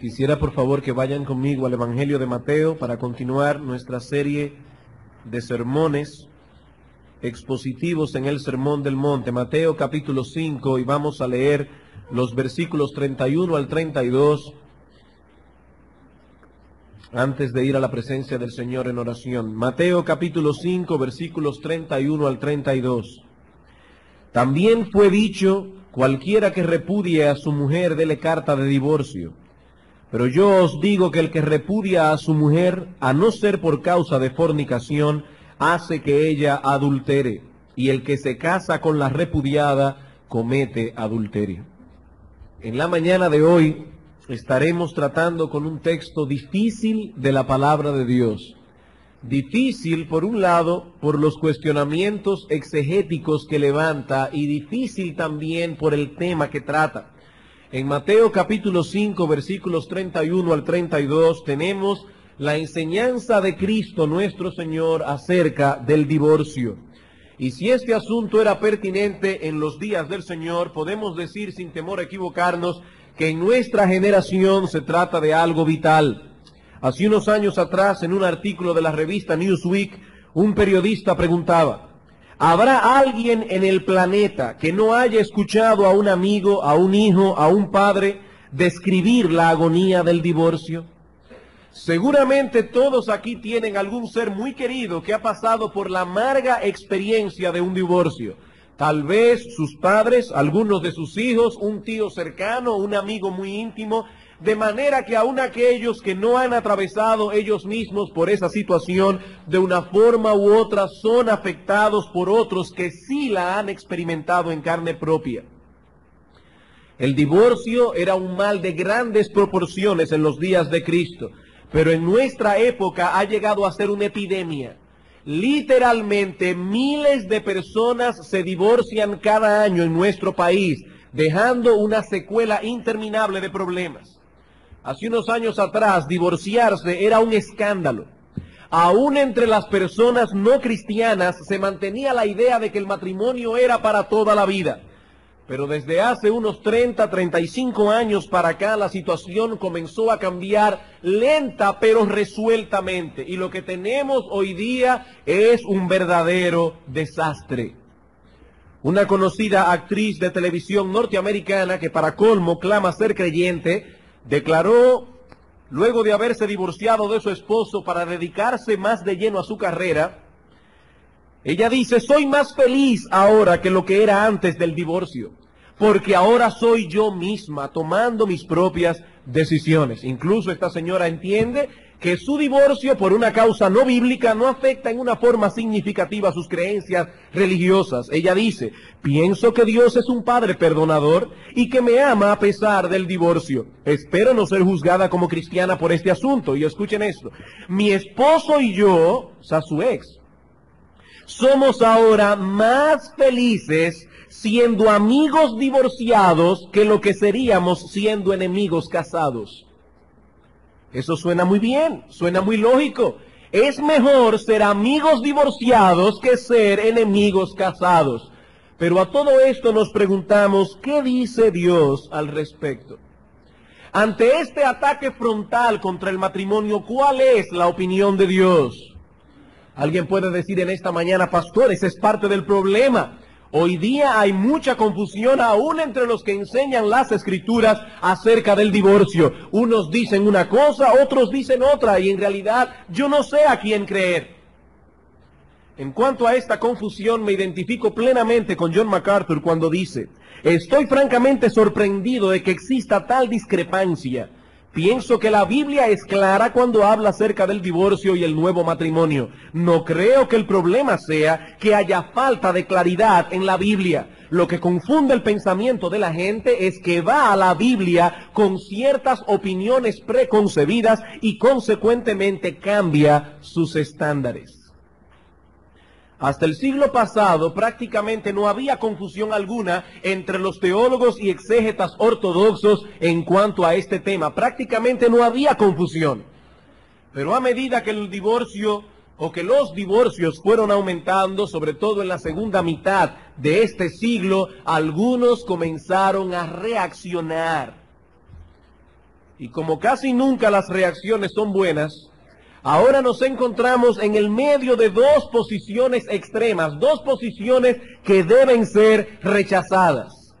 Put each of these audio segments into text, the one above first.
Quisiera por favor que vayan conmigo al Evangelio de Mateo para continuar nuestra serie de sermones expositivos en el Sermón del Monte, Mateo capítulo 5, y vamos a leer los versículos 31 al 32 antes de ir a la presencia del Señor en oración. Mateo capítulo 5, versículos 31 al 32. También fue dicho, cualquiera que repudie a su mujer, dele carta de divorcio. Pero yo os digo que el que repudia a su mujer, a no ser por causa de fornicación, hace que ella adultere, y el que se casa con la repudiada comete adulterio. En la mañana de hoy estaremos tratando con un texto difícil de la palabra de Dios. Difícil, por un lado, por los cuestionamientos exegéticos que levanta y difícil también por el tema que trata. En Mateo capítulo 5 versículos 31 al 32 tenemos la enseñanza de Cristo nuestro Señor acerca del divorcio. Y si este asunto era pertinente en los días del Señor, podemos decir sin temor a equivocarnos que en nuestra generación se trata de algo vital. Hace unos años atrás, en un artículo de la revista Newsweek, un periodista preguntaba, ¿Habrá alguien en el planeta que no haya escuchado a un amigo, a un hijo, a un padre describir la agonía del divorcio? Seguramente todos aquí tienen algún ser muy querido que ha pasado por la amarga experiencia de un divorcio. Tal vez sus padres, algunos de sus hijos, un tío cercano, un amigo muy íntimo, de manera que aun aquellos que no han atravesado ellos mismos por esa situación de una forma u otra son afectados por otros que sí la han experimentado en carne propia. El divorcio era un mal de grandes proporciones en los días de Cristo, pero en nuestra época ha llegado a ser una epidemia. Literalmente miles de personas se divorcian cada año en nuestro país, dejando una secuela interminable de problemas. Hace unos años atrás, divorciarse era un escándalo. Aún entre las personas no cristianas se mantenía la idea de que el matrimonio era para toda la vida. Pero desde hace unos 30, 35 años para acá la situación comenzó a cambiar lenta pero resueltamente. Y lo que tenemos hoy día es un verdadero desastre. Una conocida actriz de televisión norteamericana que para colmo clama ser creyente, declaró, luego de haberse divorciado de su esposo para dedicarse más de lleno a su carrera, ella dice, soy más feliz ahora que lo que era antes del divorcio, porque ahora soy yo misma tomando mis propias decisiones. Incluso esta señora entiende que su divorcio por una causa no bíblica no afecta en una forma significativa sus creencias religiosas. Ella dice, pienso que Dios es un Padre perdonador y que me ama a pesar del divorcio. Espero no ser juzgada como cristiana por este asunto. Y escuchen esto, mi esposo y yo, o sea, su ex, somos ahora más felices siendo amigos divorciados que lo que seríamos siendo enemigos casados. Eso suena muy bien, suena muy lógico. Es mejor ser amigos divorciados que ser enemigos casados. Pero a todo esto nos preguntamos, ¿qué dice Dios al respecto? Ante este ataque frontal contra el matrimonio, ¿cuál es la opinión de Dios? Alguien puede decir en esta mañana, pastor, ese es parte del problema. Hoy día hay mucha confusión aún entre los que enseñan las escrituras acerca del divorcio. Unos dicen una cosa, otros dicen otra y en realidad yo no sé a quién creer. En cuanto a esta confusión me identifico plenamente con John MacArthur cuando dice, estoy francamente sorprendido de que exista tal discrepancia Pienso que la Biblia es clara cuando habla acerca del divorcio y el nuevo matrimonio. No creo que el problema sea que haya falta de claridad en la Biblia. Lo que confunde el pensamiento de la gente es que va a la Biblia con ciertas opiniones preconcebidas y consecuentemente cambia sus estándares. Hasta el siglo pasado prácticamente no había confusión alguna entre los teólogos y exégetas ortodoxos en cuanto a este tema. Prácticamente no había confusión. Pero a medida que el divorcio o que los divorcios fueron aumentando, sobre todo en la segunda mitad de este siglo, algunos comenzaron a reaccionar Y como casi nunca las reacciones son buenas, ahora nos encontramos en el medio de dos posiciones extremas, dos posiciones que deben ser rechazadas.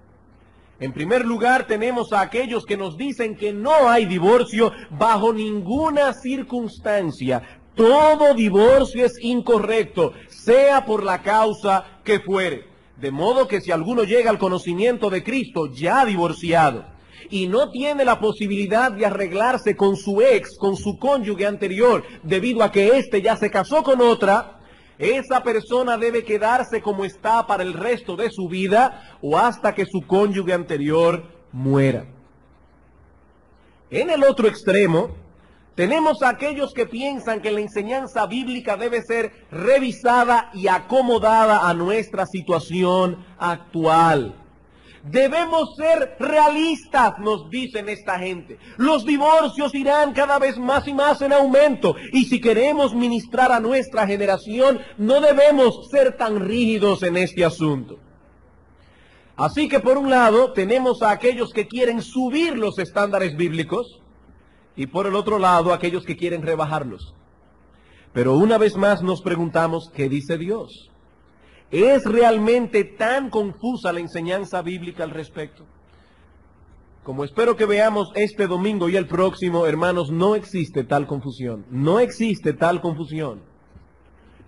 En primer lugar, tenemos a aquellos que nos dicen que no hay divorcio bajo ninguna circunstancia. Todo divorcio es incorrecto, sea por la causa que fuere. De modo que si alguno llega al conocimiento de Cristo ya divorciado y no tiene la posibilidad de arreglarse con su ex, con su cónyuge anterior, debido a que éste ya se casó con otra, esa persona debe quedarse como está para el resto de su vida o hasta que su cónyuge anterior muera. En el otro extremo, tenemos a aquellos que piensan que la enseñanza bíblica debe ser revisada y acomodada a nuestra situación actual. Debemos ser realistas, nos dicen esta gente. Los divorcios irán cada vez más y más en aumento. Y si queremos ministrar a nuestra generación, no debemos ser tan rígidos en este asunto. Así que por un lado tenemos a aquellos que quieren subir los estándares bíblicos y por el otro lado aquellos que quieren rebajarlos. Pero una vez más nos preguntamos, ¿qué dice Dios? ¿Es realmente tan confusa la enseñanza bíblica al respecto? Como espero que veamos este domingo y el próximo, hermanos, no existe tal confusión. No existe tal confusión.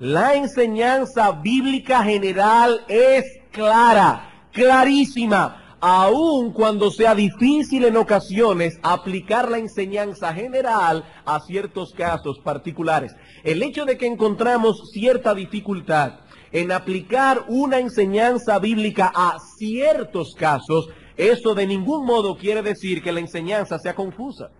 La enseñanza bíblica general es clara, clarísima, aun cuando sea difícil en ocasiones aplicar la enseñanza general a ciertos casos particulares. El hecho de que encontramos cierta dificultad en aplicar una enseñanza bíblica a ciertos casos, eso de ningún modo quiere decir que la enseñanza sea confusa.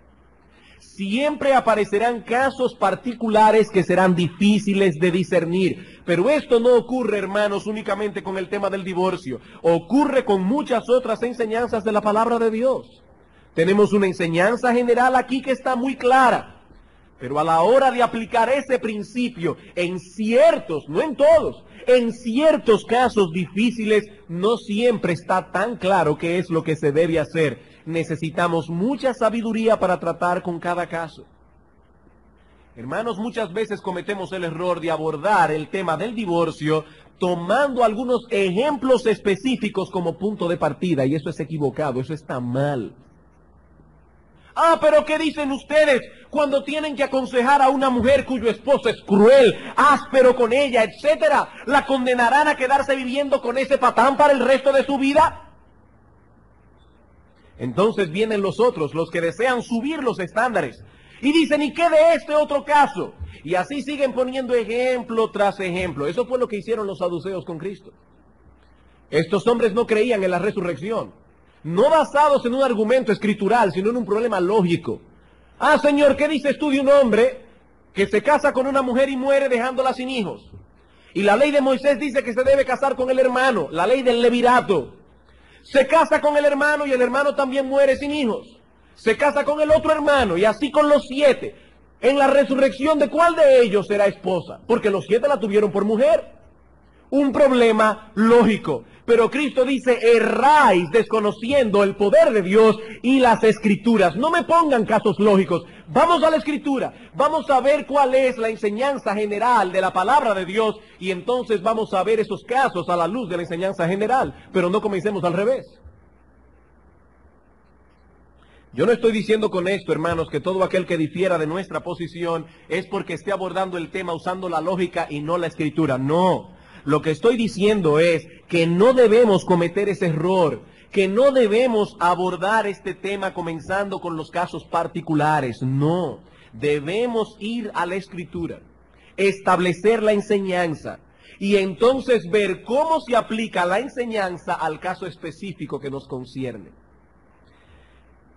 Siempre aparecerán casos particulares que serán difíciles de discernir. Pero esto no ocurre, hermanos, únicamente con el tema del divorcio. Ocurre con muchas otras enseñanzas de la palabra de Dios. Tenemos una enseñanza general aquí que está muy clara. Pero a la hora de aplicar ese principio en ciertos, no en todos, en ciertos casos difíciles, no siempre está tan claro qué es lo que se debe hacer. Necesitamos mucha sabiduría para tratar con cada caso. Hermanos, muchas veces cometemos el error de abordar el tema del divorcio tomando algunos ejemplos específicos como punto de partida y eso es equivocado, eso está mal. Ah, pero ¿qué dicen ustedes cuando tienen que aconsejar a una mujer cuyo esposo es cruel, áspero con ella, etcétera? ¿La condenarán a quedarse viviendo con ese patán para el resto de su vida? Entonces vienen los otros, los que desean subir los estándares. Y dicen, ¿y qué de este otro caso? Y así siguen poniendo ejemplo tras ejemplo. Eso fue lo que hicieron los saduceos con Cristo. Estos hombres no creían en la resurrección no basados en un argumento escritural, sino en un problema lógico. Ah, Señor, ¿qué dices tú de un hombre que se casa con una mujer y muere dejándola sin hijos? Y la ley de Moisés dice que se debe casar con el hermano, la ley del levirato. Se casa con el hermano y el hermano también muere sin hijos. Se casa con el otro hermano y así con los siete. En la resurrección, ¿de cuál de ellos será esposa? Porque los siete la tuvieron por mujer. Un problema lógico. Pero Cristo dice, erráis desconociendo el poder de Dios y las escrituras. No me pongan casos lógicos. Vamos a la escritura. Vamos a ver cuál es la enseñanza general de la palabra de Dios y entonces vamos a ver esos casos a la luz de la enseñanza general. Pero no comencemos al revés. Yo no estoy diciendo con esto, hermanos, que todo aquel que difiera de nuestra posición es porque esté abordando el tema usando la lógica y no la escritura. No. Lo que estoy diciendo es que no debemos cometer ese error, que no debemos abordar este tema comenzando con los casos particulares. No, debemos ir a la escritura, establecer la enseñanza y entonces ver cómo se aplica la enseñanza al caso específico que nos concierne.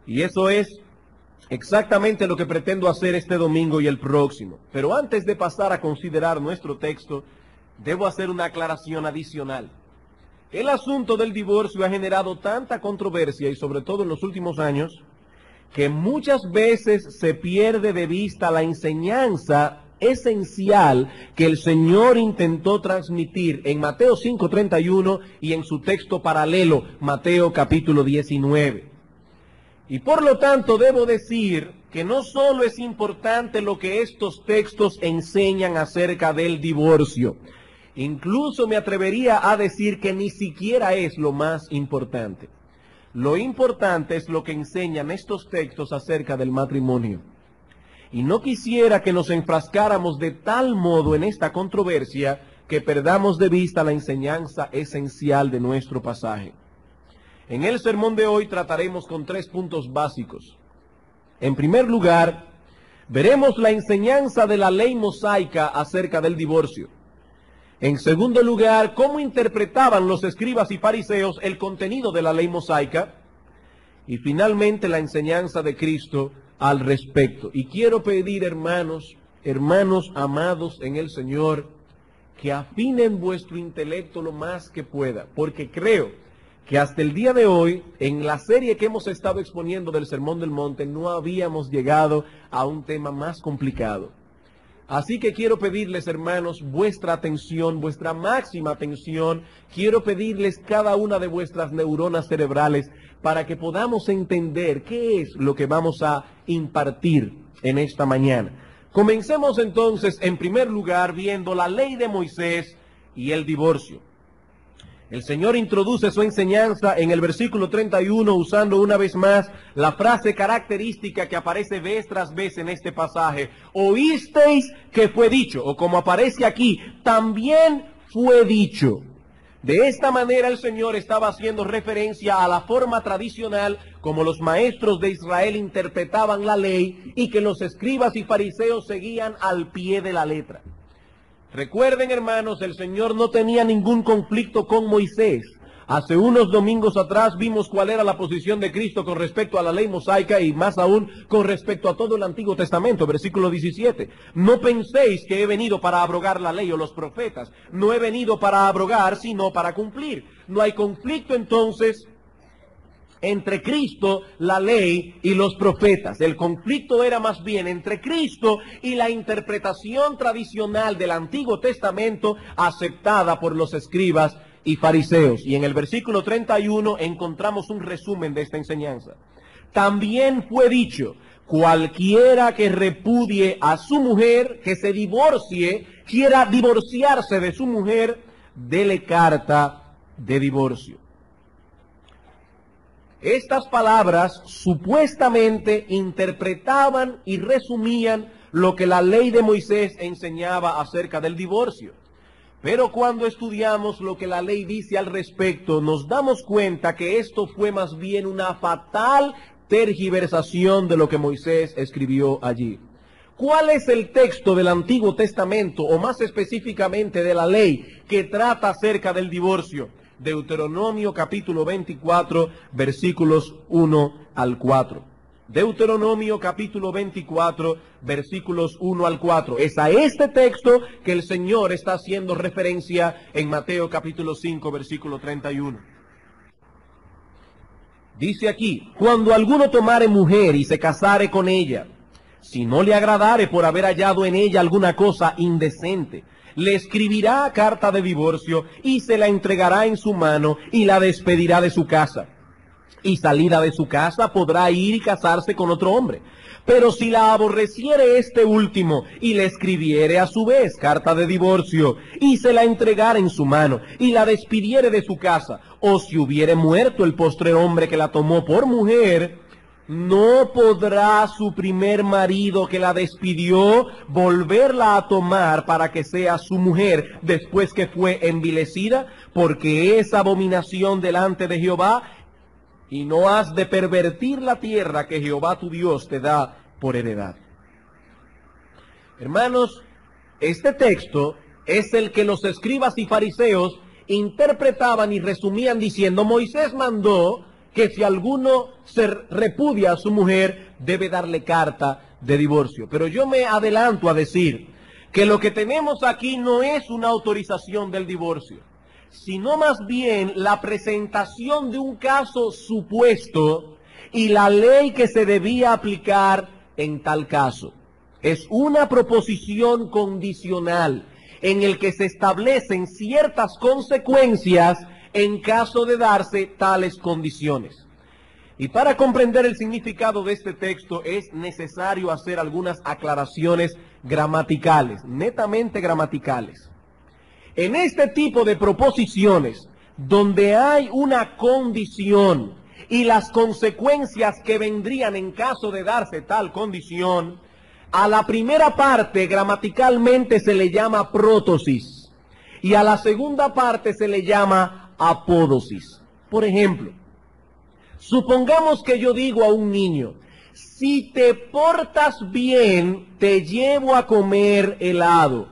Y eso es exactamente lo que pretendo hacer este domingo y el próximo. Pero antes de pasar a considerar nuestro texto, debo hacer una aclaración adicional. El asunto del divorcio ha generado tanta controversia y sobre todo en los últimos años que muchas veces se pierde de vista la enseñanza esencial que el Señor intentó transmitir en Mateo 5:31 y en su texto paralelo, Mateo capítulo 19. Y por lo tanto debo decir que no solo es importante lo que estos textos enseñan acerca del divorcio, incluso me atrevería a decir que ni siquiera es lo más importante. Lo importante es lo que enseñan estos textos acerca del matrimonio. Y no quisiera que nos enfrascáramos de tal modo en esta controversia que perdamos de vista la enseñanza esencial de nuestro pasaje. En el sermón de hoy trataremos con tres puntos básicos. En primer lugar, veremos la enseñanza de la ley mosaica acerca del divorcio. En segundo lugar, cómo interpretaban los escribas y fariseos el contenido de la ley mosaica. Y finalmente la enseñanza de Cristo al respecto. Y quiero pedir, hermanos, hermanos amados en el Señor, que afinen vuestro intelecto lo más que pueda, porque creo que hasta el día de hoy, en la serie que hemos estado exponiendo del Sermón del Monte, no habíamos llegado a un tema más complicado. Así que quiero pedirles, hermanos, vuestra atención, vuestra máxima atención. Quiero pedirles cada una de vuestras neuronas cerebrales para que podamos entender qué es lo que vamos a impartir en esta mañana. Comencemos entonces, en primer lugar, viendo la ley de Moisés y el divorcio. El Señor introduce su enseñanza en el versículo 31 usando una vez más la frase característica que aparece vez tras vez en este pasaje. Oísteis que fue dicho, o como aparece aquí, también fue dicho. De esta manera el Señor estaba haciendo referencia a la forma tradicional como los maestros de Israel interpretaban la ley y que los escribas y fariseos seguían al pie de la letra. Recuerden, hermanos, el Señor no tenía ningún conflicto con Moisés. Hace unos domingos atrás vimos cuál era la posición de Cristo con respecto a la ley mosaica y más aún con respecto a todo el Antiguo Testamento, versículo 17. No penséis que he venido para abrogar la ley o los profetas. No he venido para abrogar, sino para cumplir. No hay conflicto entonces entre Cristo, la ley y los profetas. El conflicto era más bien entre Cristo y la interpretación tradicional del Antiguo Testamento aceptada por los escribas y fariseos. Y en el versículo 31 encontramos un resumen de esta enseñanza. También fue dicho, cualquiera que repudie a su mujer, que se divorcie, quiera divorciarse de su mujer, dele carta de divorcio. Estas palabras supuestamente interpretaban y resumían lo que la ley de Moisés enseñaba acerca del divorcio. Pero cuando estudiamos lo que la ley dice al respecto, nos damos cuenta que esto fue más bien una fatal tergiversación de lo que Moisés escribió allí. ¿Cuál es el texto del Antiguo Testamento, o más específicamente de la ley, que trata acerca del divorcio? Deuteronomio capítulo 24, versículos 1 al 4. Deuteronomio capítulo 24, versículos 1 al 4. Es a este texto que el Señor está haciendo referencia en Mateo capítulo 5, versículo 31. Dice aquí, cuando alguno tomare mujer y se casare con ella, si no le agradare por haber hallado en ella alguna cosa indecente, le escribirá carta de divorcio y se la entregará en su mano y la despedirá de su casa. Y salida de su casa podrá ir y casarse con otro hombre. Pero si la aborreciere este último y le escribiere a su vez carta de divorcio y se la entregara en su mano y la despidiere de su casa, o si hubiere muerto el postre hombre que la tomó por mujer, no podrá su primer marido que la despidió volverla a tomar para que sea su mujer después que fue envilecida, porque es abominación delante de Jehová, y no has de pervertir la tierra que Jehová tu Dios te da por heredad. Hermanos, este texto es el que los escribas y fariseos interpretaban y resumían diciendo, Moisés mandó que si alguno se repudia a su mujer, debe darle carta de divorcio. Pero yo me adelanto a decir que lo que tenemos aquí no es una autorización del divorcio, sino más bien la presentación de un caso supuesto y la ley que se debía aplicar en tal caso. Es una proposición condicional en el que se establecen ciertas consecuencias en caso de darse tales condiciones. Y para comprender el significado de este texto es necesario hacer algunas aclaraciones gramaticales, netamente gramaticales. En este tipo de proposiciones, donde hay una condición y las consecuencias que vendrían en caso de darse tal condición, a la primera parte gramaticalmente se le llama prótosis y a la segunda parte se le llama apódosis. Por ejemplo, supongamos que yo digo a un niño, si te portas bien, te llevo a comer helado.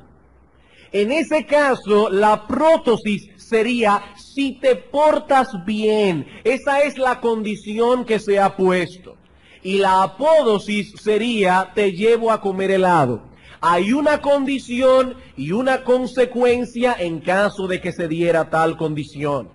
En ese caso, la prótosis sería si te portas bien. Esa es la condición que se ha puesto. Y la apódosis sería te llevo a comer helado. Hay una condición y una consecuencia en caso de que se diera tal condición.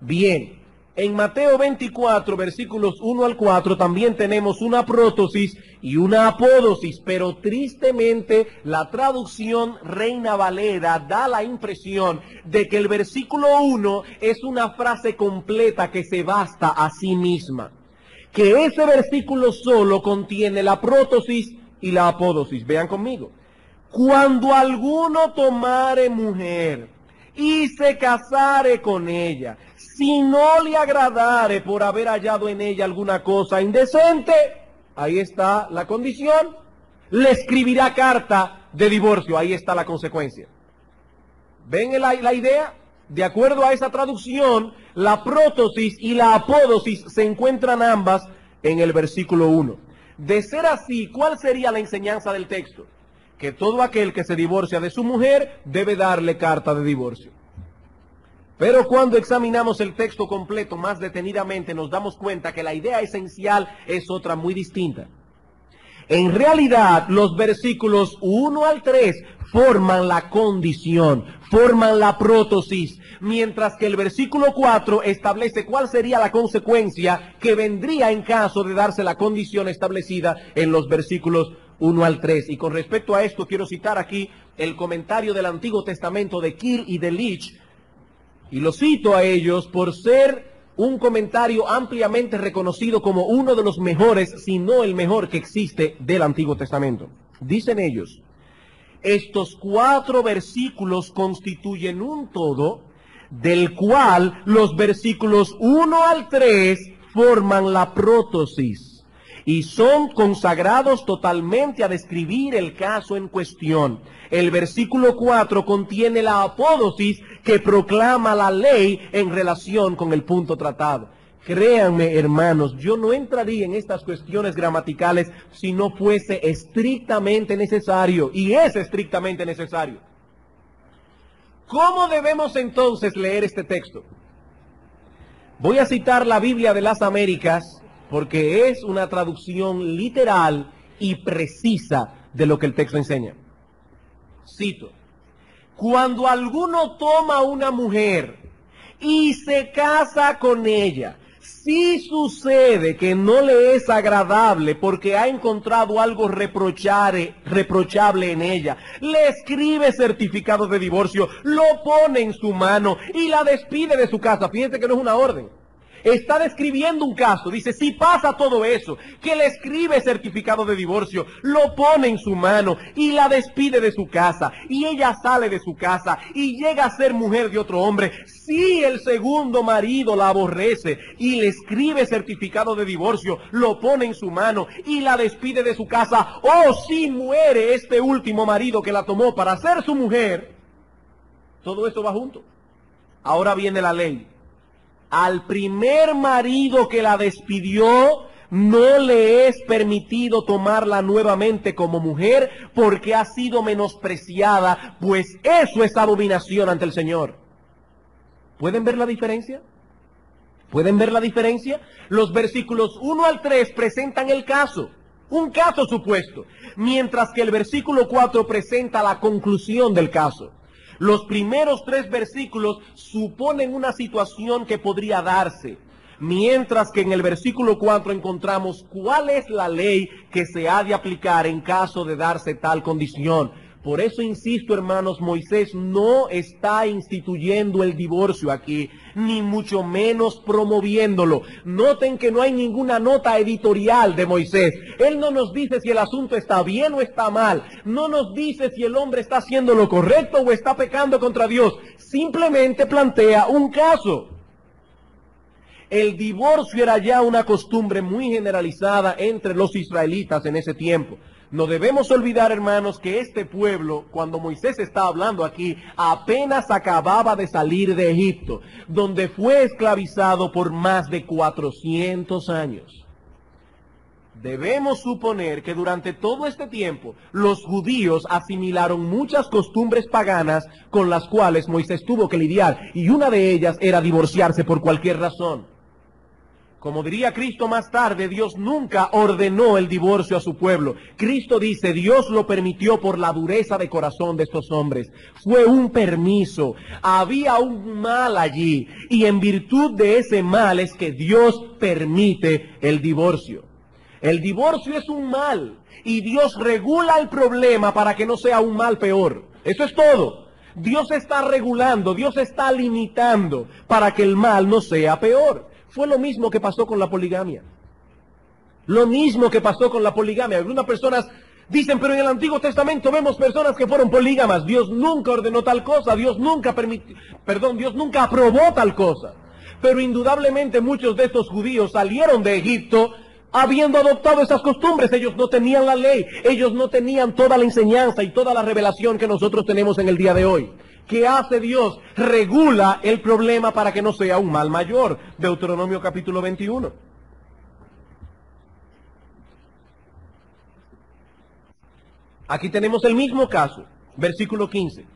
Bien, en Mateo 24, versículos 1 al 4, también tenemos una prótosis y una apódosis, pero tristemente la traducción Reina Valera da la impresión de que el versículo 1 es una frase completa que se basta a sí misma. Que ese versículo solo contiene la prótosis y la apódosis. Vean conmigo. Cuando alguno tomare mujer y se casare con ella, si no le agradare por haber hallado en ella alguna cosa indecente, ahí está la condición, le escribirá carta de divorcio, ahí está la consecuencia. ¿Ven la, la idea? De acuerdo a esa traducción, la prótosis y la apódosis se encuentran ambas en el versículo 1. De ser así, ¿cuál sería la enseñanza del texto? Que todo aquel que se divorcia de su mujer debe darle carta de divorcio. Pero cuando examinamos el texto completo más detenidamente nos damos cuenta que la idea esencial es otra muy distinta. En realidad, los versículos 1 al 3 forman la condición, forman la prótosis, mientras que el versículo 4 establece cuál sería la consecuencia que vendría en caso de darse la condición establecida en los versículos 1 al 3. Y con respecto a esto, quiero citar aquí el comentario del Antiguo Testamento de Kiel y de Leach, y lo cito a ellos por ser un comentario ampliamente reconocido como uno de los mejores, si no el mejor que existe del Antiguo Testamento. Dicen ellos, estos cuatro versículos constituyen un todo del cual los versículos 1 al 3 forman la prótosis y son consagrados totalmente a describir el caso en cuestión. El versículo 4 contiene la apódosis que proclama la ley en relación con el punto tratado. Créanme, hermanos, yo no entraría en estas cuestiones gramaticales si no fuese estrictamente necesario, y es estrictamente necesario. ¿Cómo debemos entonces leer este texto? Voy a citar la Biblia de las Américas, porque es una traducción literal y precisa de lo que el texto enseña. Cito, cuando alguno toma una mujer y se casa con ella, si sucede que no le es agradable porque ha encontrado algo reprochable en ella, le escribe certificado de divorcio, lo pone en su mano y la despide de su casa. Fíjense que no es una orden está describiendo un caso. Dice, si pasa todo eso, que le escribe certificado de divorcio, lo pone en su mano y la despide de su casa. Y ella sale de su casa y llega a ser mujer de otro hombre. Si el segundo marido la aborrece y le escribe certificado de divorcio, lo pone en su mano y la despide de su casa. O si muere este último marido que la tomó para ser su mujer, todo esto va junto. Ahora viene la ley al primer marido que la despidió, no le es permitido tomarla nuevamente como mujer porque ha sido menospreciada, pues eso es abominación ante el Señor. ¿Pueden ver la diferencia? ¿Pueden ver la diferencia? Los versículos 1 al 3 presentan el caso, un caso supuesto, mientras que el versículo 4 presenta la conclusión del caso. Los primeros tres versículos suponen una situación que podría darse, mientras que en el versículo 4 encontramos cuál es la ley que se ha de aplicar en caso de darse tal condición. Por eso insisto, hermanos, Moisés no está instituyendo el divorcio aquí, ni mucho menos promoviéndolo. Noten que no hay ninguna nota editorial de Moisés. Él no nos dice si el asunto está bien o está mal. No nos dice si el hombre está haciendo lo correcto o está pecando contra Dios. Simplemente plantea un caso. El divorcio era ya una costumbre muy generalizada entre los israelitas en ese tiempo. No debemos olvidar, hermanos, que este pueblo, cuando Moisés está hablando aquí, apenas acababa de salir de Egipto, donde fue esclavizado por más de 400 años. Debemos suponer que durante todo este tiempo los judíos asimilaron muchas costumbres paganas con las cuales Moisés tuvo que lidiar, y una de ellas era divorciarse por cualquier razón. Como diría Cristo más tarde, Dios nunca ordenó el divorcio a su pueblo. Cristo dice, Dios lo permitió por la dureza de corazón de estos hombres. Fue un permiso. Había un mal allí. Y en virtud de ese mal es que Dios permite el divorcio. El divorcio es un mal. Y Dios regula el problema para que no sea un mal peor. Eso es todo. Dios está regulando, Dios está limitando para que el mal no sea peor. Fue lo mismo que pasó con la poligamia. Lo mismo que pasó con la poligamia. Algunas personas dicen, pero en el Antiguo Testamento vemos personas que fueron polígamas. Dios nunca ordenó tal cosa, Dios nunca permitió, perdón, Dios nunca aprobó tal cosa. Pero indudablemente muchos de estos judíos salieron de Egipto habiendo adoptado esas costumbres. Ellos no tenían la ley, ellos no tenían toda la enseñanza y toda la revelación que nosotros tenemos en el día de hoy. ¿Qué hace Dios? Regula el problema para que no sea un mal mayor. Deuteronomio capítulo 21. Aquí tenemos el mismo caso, versículo 15.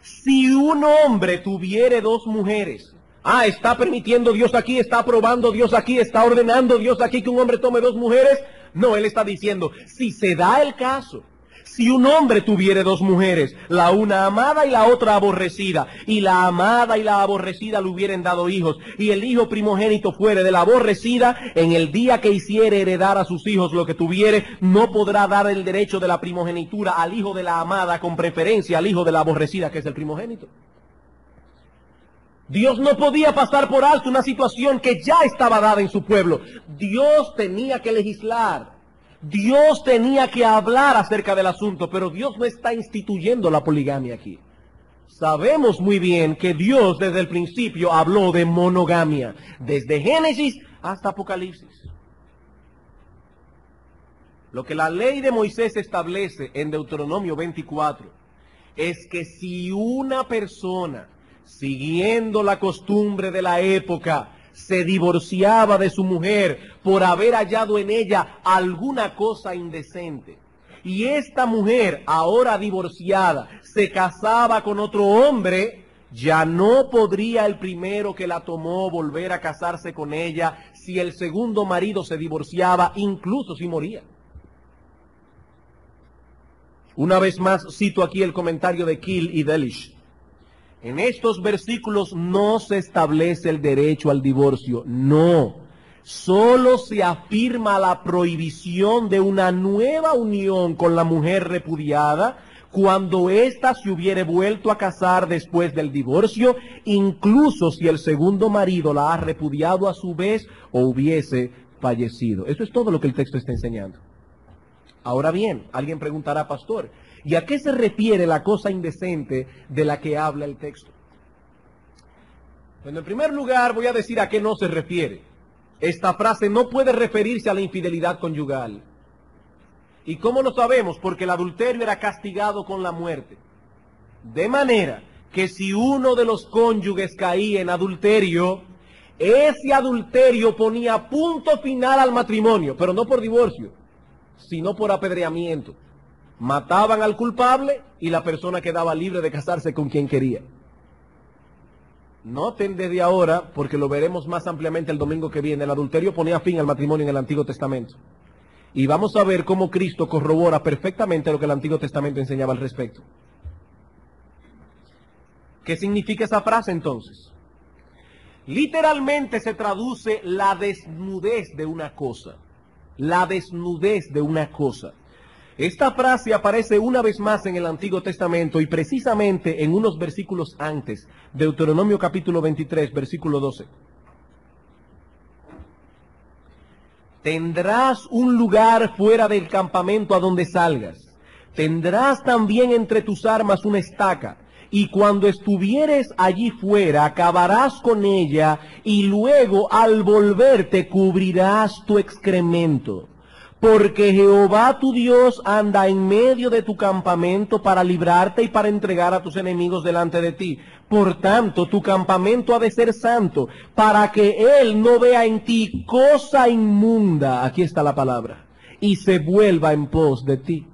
Si un hombre tuviere dos mujeres, ah, está permitiendo Dios aquí, está aprobando Dios aquí, está ordenando Dios aquí que un hombre tome dos mujeres. No, él está diciendo, si se da el caso si un hombre tuviere dos mujeres, la una amada y la otra aborrecida, y la amada y la aborrecida le hubieran dado hijos, y el hijo primogénito fuere de la aborrecida, en el día que hiciere heredar a sus hijos lo que tuviere, no podrá dar el derecho de la primogenitura al hijo de la amada con preferencia al hijo de la aborrecida, que es el primogénito. Dios no podía pasar por alto una situación que ya estaba dada en su pueblo. Dios tenía que legislar. Dios tenía que hablar acerca del asunto, pero Dios no está instituyendo la poligamia aquí. Sabemos muy bien que Dios desde el principio habló de monogamia, desde Génesis hasta Apocalipsis. Lo que la ley de Moisés establece en Deuteronomio 24 es que si una persona, siguiendo la costumbre de la época, se divorciaba de su mujer por haber hallado en ella alguna cosa indecente. Y esta mujer, ahora divorciada, se casaba con otro hombre, ya no podría el primero que la tomó volver a casarse con ella si el segundo marido se divorciaba, incluso si moría. Una vez más cito aquí el comentario de Kill y Delish. En estos versículos no se establece el derecho al divorcio, no. Solo se afirma la prohibición de una nueva unión con la mujer repudiada cuando ésta se hubiere vuelto a casar después del divorcio, incluso si el segundo marido la ha repudiado a su vez o hubiese fallecido. Eso es todo lo que el texto está enseñando. Ahora bien, alguien preguntará, pastor, ¿Y a qué se refiere la cosa indecente de la que habla el texto? Bueno, en primer lugar voy a decir a qué no se refiere. Esta frase no puede referirse a la infidelidad conyugal. ¿Y cómo lo sabemos? Porque el adulterio era castigado con la muerte. De manera que si uno de los cónyuges caía en adulterio, ese adulterio ponía punto final al matrimonio, pero no por divorcio, sino por apedreamiento mataban al culpable y la persona quedaba libre de casarse con quien quería. Noten desde ahora, porque lo veremos más ampliamente el domingo que viene, el adulterio ponía fin al matrimonio en el Antiguo Testamento. Y vamos a ver cómo Cristo corrobora perfectamente lo que el Antiguo Testamento enseñaba al respecto. ¿Qué significa esa frase entonces? Literalmente se traduce la desnudez de una cosa. La desnudez de una cosa. Esta frase aparece una vez más en el Antiguo Testamento y precisamente en unos versículos antes, Deuteronomio capítulo 23, versículo 12. Tendrás un lugar fuera del campamento a donde salgas. Tendrás también entre tus armas una estaca y cuando estuvieres allí fuera, acabarás con ella, y luego al volverte cubrirás tu excremento. Porque Jehová tu Dios anda en medio de tu campamento para librarte y para entregar a tus enemigos delante de ti. Por tanto, tu campamento ha de ser santo, para que Él no vea en ti cosa inmunda, aquí está la palabra, y se vuelva en pos de ti.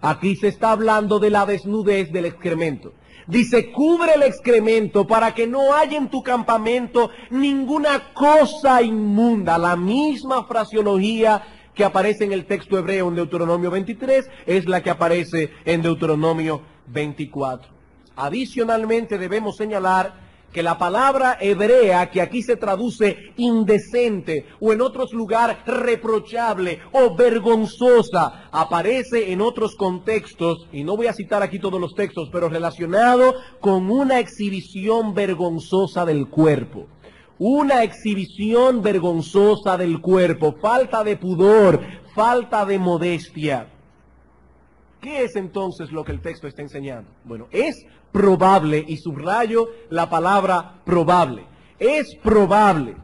Aquí se está hablando de la desnudez del excremento. Dice, cubre el excremento para que no haya en tu campamento ninguna cosa inmunda. La misma fraseología que aparece en el texto hebreo en Deuteronomio 23 es la que aparece en Deuteronomio 24. Adicionalmente debemos señalar que la palabra hebrea que aquí se traduce indecente o en otros lugares reprochable o vergonzosa aparece en otros contextos, y no voy a citar aquí todos los textos, pero relacionado con una exhibición vergonzosa del cuerpo. Una exhibición vergonzosa del cuerpo, falta de pudor, falta de modestia. ¿Qué es entonces lo que el texto está enseñando? Bueno, es probable, y subrayo la palabra probable, es probable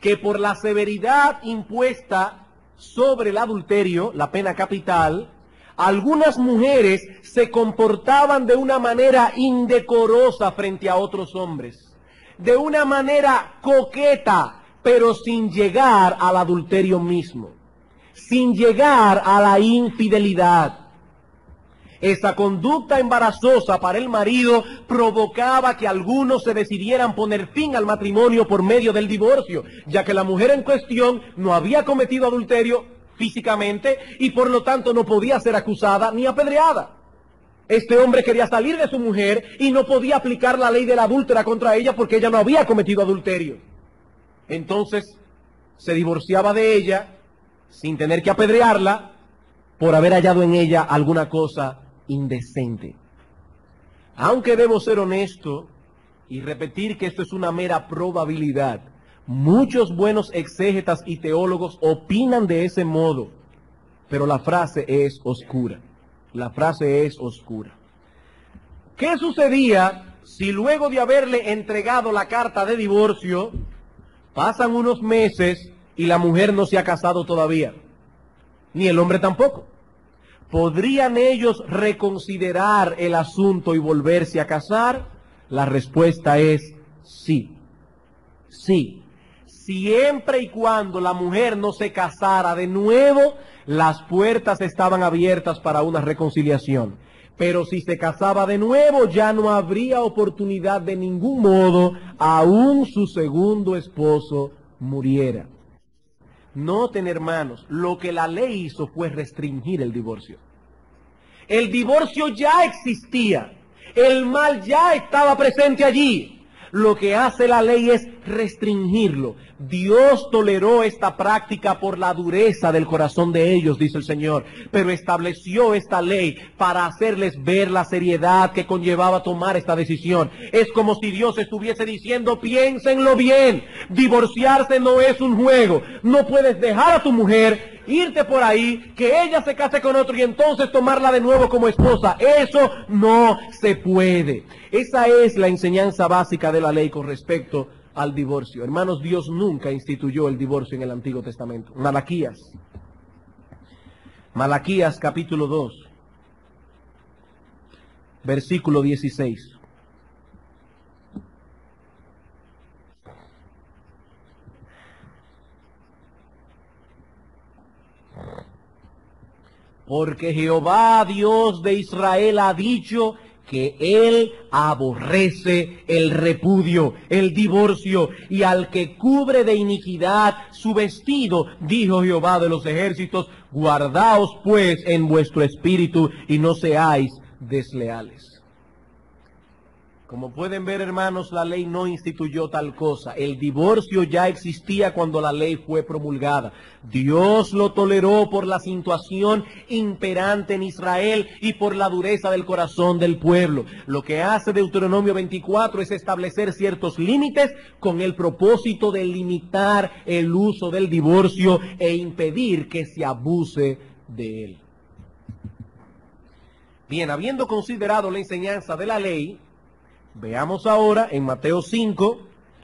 que por la severidad impuesta sobre el adulterio, la pena capital, algunas mujeres se comportaban de una manera indecorosa frente a otros hombres, de una manera coqueta, pero sin llegar al adulterio mismo, sin llegar a la infidelidad. Esa conducta embarazosa para el marido provocaba que algunos se decidieran poner fin al matrimonio por medio del divorcio, ya que la mujer en cuestión no había cometido adulterio físicamente y por lo tanto no podía ser acusada ni apedreada. Este hombre quería salir de su mujer y no podía aplicar la ley de la adúltera contra ella porque ella no había cometido adulterio. Entonces se divorciaba de ella sin tener que apedrearla por haber hallado en ella alguna cosa indecente. Aunque debo ser honesto y repetir que esto es una mera probabilidad, muchos buenos exégetas y teólogos opinan de ese modo, pero la frase es oscura. La frase es oscura. ¿Qué sucedía si luego de haberle entregado la carta de divorcio, pasan unos meses y la mujer no se ha casado todavía? Ni el hombre tampoco. ¿Podrían ellos reconsiderar el asunto y volverse a casar? La respuesta es sí. Sí. Siempre y cuando la mujer no se casara de nuevo, las puertas estaban abiertas para una reconciliación. Pero si se casaba de nuevo, ya no habría oportunidad de ningún modo, aún su segundo esposo muriera. Noten, hermanos, lo que la ley hizo fue restringir el divorcio. El divorcio ya existía. El mal ya estaba presente allí. Lo que hace la ley es restringirlo. Dios toleró esta práctica por la dureza del corazón de ellos, dice el Señor, pero estableció esta ley para hacerles ver la seriedad que conllevaba tomar esta decisión. Es como si Dios estuviese diciendo, piénsenlo bien, divorciarse no es un juego, no puedes dejar a tu mujer irte por ahí, que ella se case con otro y entonces tomarla de nuevo como esposa. Eso no se puede. Esa es la enseñanza básica de la ley con respecto al divorcio. Hermanos, Dios nunca instituyó el divorcio en el Antiguo Testamento. Malaquías. Malaquías capítulo 2, versículo 16. Porque Jehová Dios de Israel ha dicho, que Él aborrece el repudio, el divorcio, y al que cubre de iniquidad su vestido, dijo Jehová de los ejércitos, guardaos pues en vuestro espíritu y no seáis desleales. Como pueden ver, hermanos, la ley no instituyó tal cosa. El divorcio ya existía cuando la ley fue promulgada. Dios lo toleró por la situación imperante en Israel y por la dureza del corazón del pueblo. Lo que hace Deuteronomio 24 es establecer ciertos límites con el propósito de limitar el uso del divorcio e impedir que se abuse de él. Bien, habiendo considerado la enseñanza de la ley, Veamos ahora en Mateo 5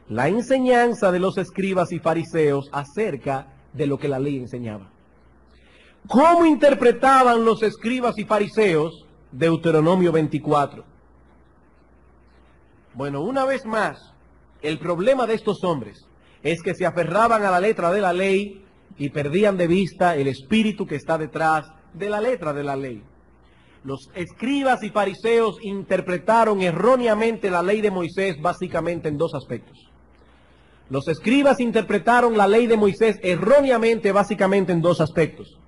la enseñanza de los escribas y fariseos acerca de lo que la ley enseñaba. ¿Cómo interpretaban los escribas y fariseos Deuteronomio 24? Bueno, una vez más, el problema de estos hombres es que se aferraban a la letra de la ley y perdían de vista el espíritu que está detrás de la letra de la ley. Los escribas y fariseos interpretaron erróneamente la ley de Moisés básicamente en dos aspectos. Los escribas interpretaron la ley de Moisés erróneamente básicamente en dos aspectos.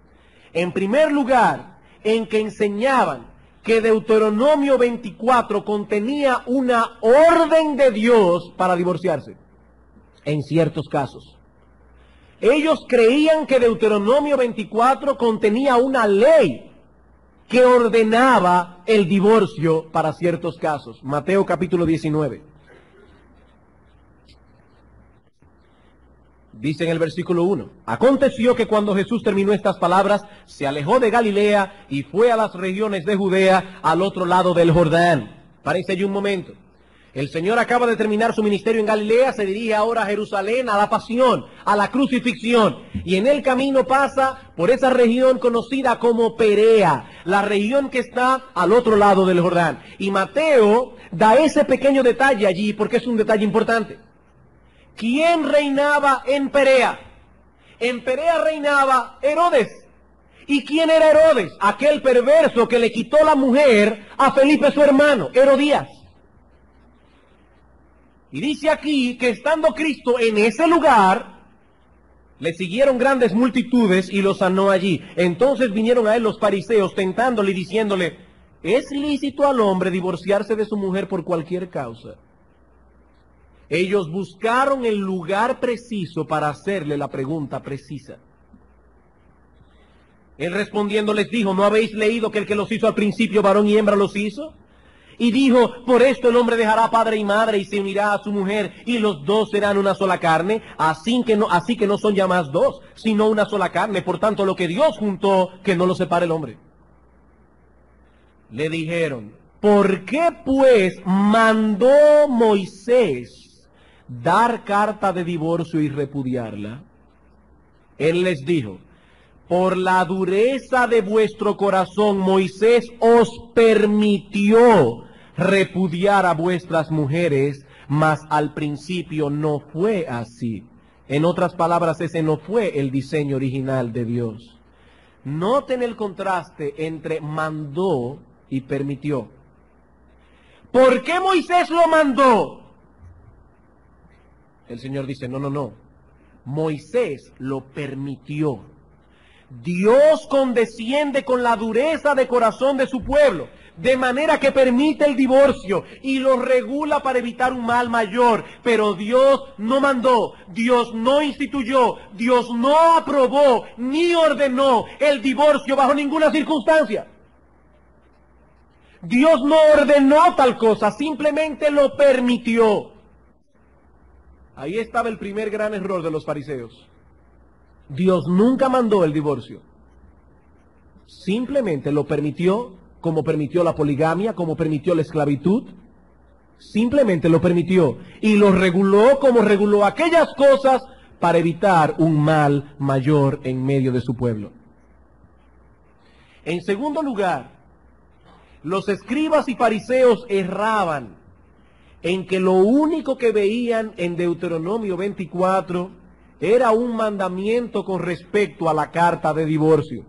En primer lugar, en que enseñaban que Deuteronomio 24 contenía una orden de Dios para divorciarse, en ciertos casos. Ellos creían que Deuteronomio 24 contenía una ley que ordenaba el divorcio para ciertos casos. Mateo capítulo 19. Dice en el versículo 1, aconteció que cuando Jesús terminó estas palabras, se alejó de Galilea y fue a las regiones de Judea al otro lado del Jordán. Parece allí un momento. El Señor acaba de terminar su ministerio en Galilea, se dirige ahora a Jerusalén, a la pasión, a la crucifixión. Y en el camino pasa por esa región conocida como Perea, la región que está al otro lado del Jordán. Y Mateo da ese pequeño detalle allí porque es un detalle importante. ¿Quién reinaba en Perea? En Perea reinaba Herodes. ¿Y quién era Herodes? Aquel perverso que le quitó la mujer a Felipe su hermano, Herodías. Y dice aquí que estando Cristo en ese lugar, le siguieron grandes multitudes y lo sanó allí. Entonces vinieron a él los fariseos tentándole y diciéndole, ¿es lícito al hombre divorciarse de su mujer por cualquier causa? Ellos buscaron el lugar preciso para hacerle la pregunta precisa. Él respondiendo les dijo, ¿no habéis leído que el que los hizo al principio varón y hembra los hizo? Y dijo, por esto el hombre dejará padre y madre y se unirá a su mujer y los dos serán una sola carne, así que no, así que no son ya más dos, sino una sola carne. Por tanto, lo que Dios juntó, que no lo separe el hombre. Le dijeron, ¿por qué pues mandó Moisés dar carta de divorcio y repudiarla? Él les dijo, por la dureza de vuestro corazón, Moisés os permitió repudiar a vuestras mujeres, mas al principio no fue así. En otras palabras, ese no fue el diseño original de Dios. Noten el contraste entre mandó y permitió. ¿Por qué Moisés lo mandó? El Señor dice, no, no, no. Moisés lo permitió. Dios condesciende con la dureza de corazón de su pueblo, de manera que permite el divorcio y lo regula para evitar un mal mayor. Pero Dios no mandó, Dios no instituyó, Dios no aprobó ni ordenó el divorcio bajo ninguna circunstancia. Dios no ordenó tal cosa, simplemente lo permitió. Ahí estaba el primer gran error de los fariseos. Dios nunca mandó el divorcio. Simplemente lo permitió como permitió la poligamia, como permitió la esclavitud. Simplemente lo permitió y lo reguló como reguló aquellas cosas para evitar un mal mayor en medio de su pueblo. En segundo lugar, los escribas y fariseos erraban en que lo único que veían en Deuteronomio 24 era un mandamiento con respecto a la carta de divorcio.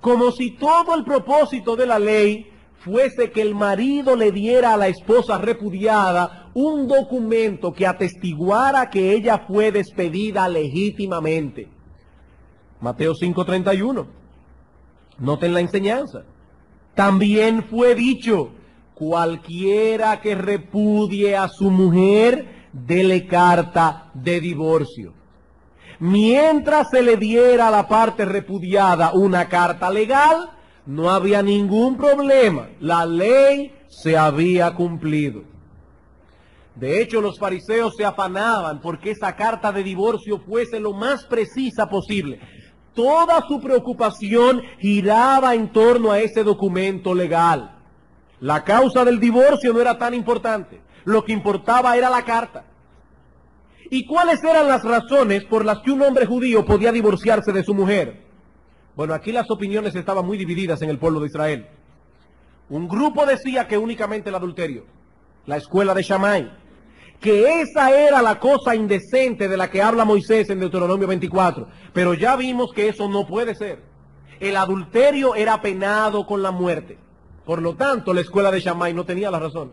Como si todo el propósito de la ley fuese que el marido le diera a la esposa repudiada un documento que atestiguara que ella fue despedida legítimamente. Mateo 5:31. Noten la enseñanza. También fue dicho, cualquiera que repudie a su mujer, dele carta de divorcio. Mientras se le diera a la parte repudiada una carta legal, no había ningún problema. La ley se había cumplido. De hecho, los fariseos se afanaban porque esa carta de divorcio fuese lo más precisa posible. Toda su preocupación giraba en torno a ese documento legal. La causa del divorcio no era tan importante. Lo que importaba era la carta. ¿Y cuáles eran las razones por las que un hombre judío podía divorciarse de su mujer? Bueno, aquí las opiniones estaban muy divididas en el pueblo de Israel. Un grupo decía que únicamente el adulterio, la escuela de Shammai, que esa era la cosa indecente de la que habla Moisés en Deuteronomio 24. Pero ya vimos que eso no puede ser. El adulterio era penado con la muerte. Por lo tanto, la escuela de Shammai no tenía la razón.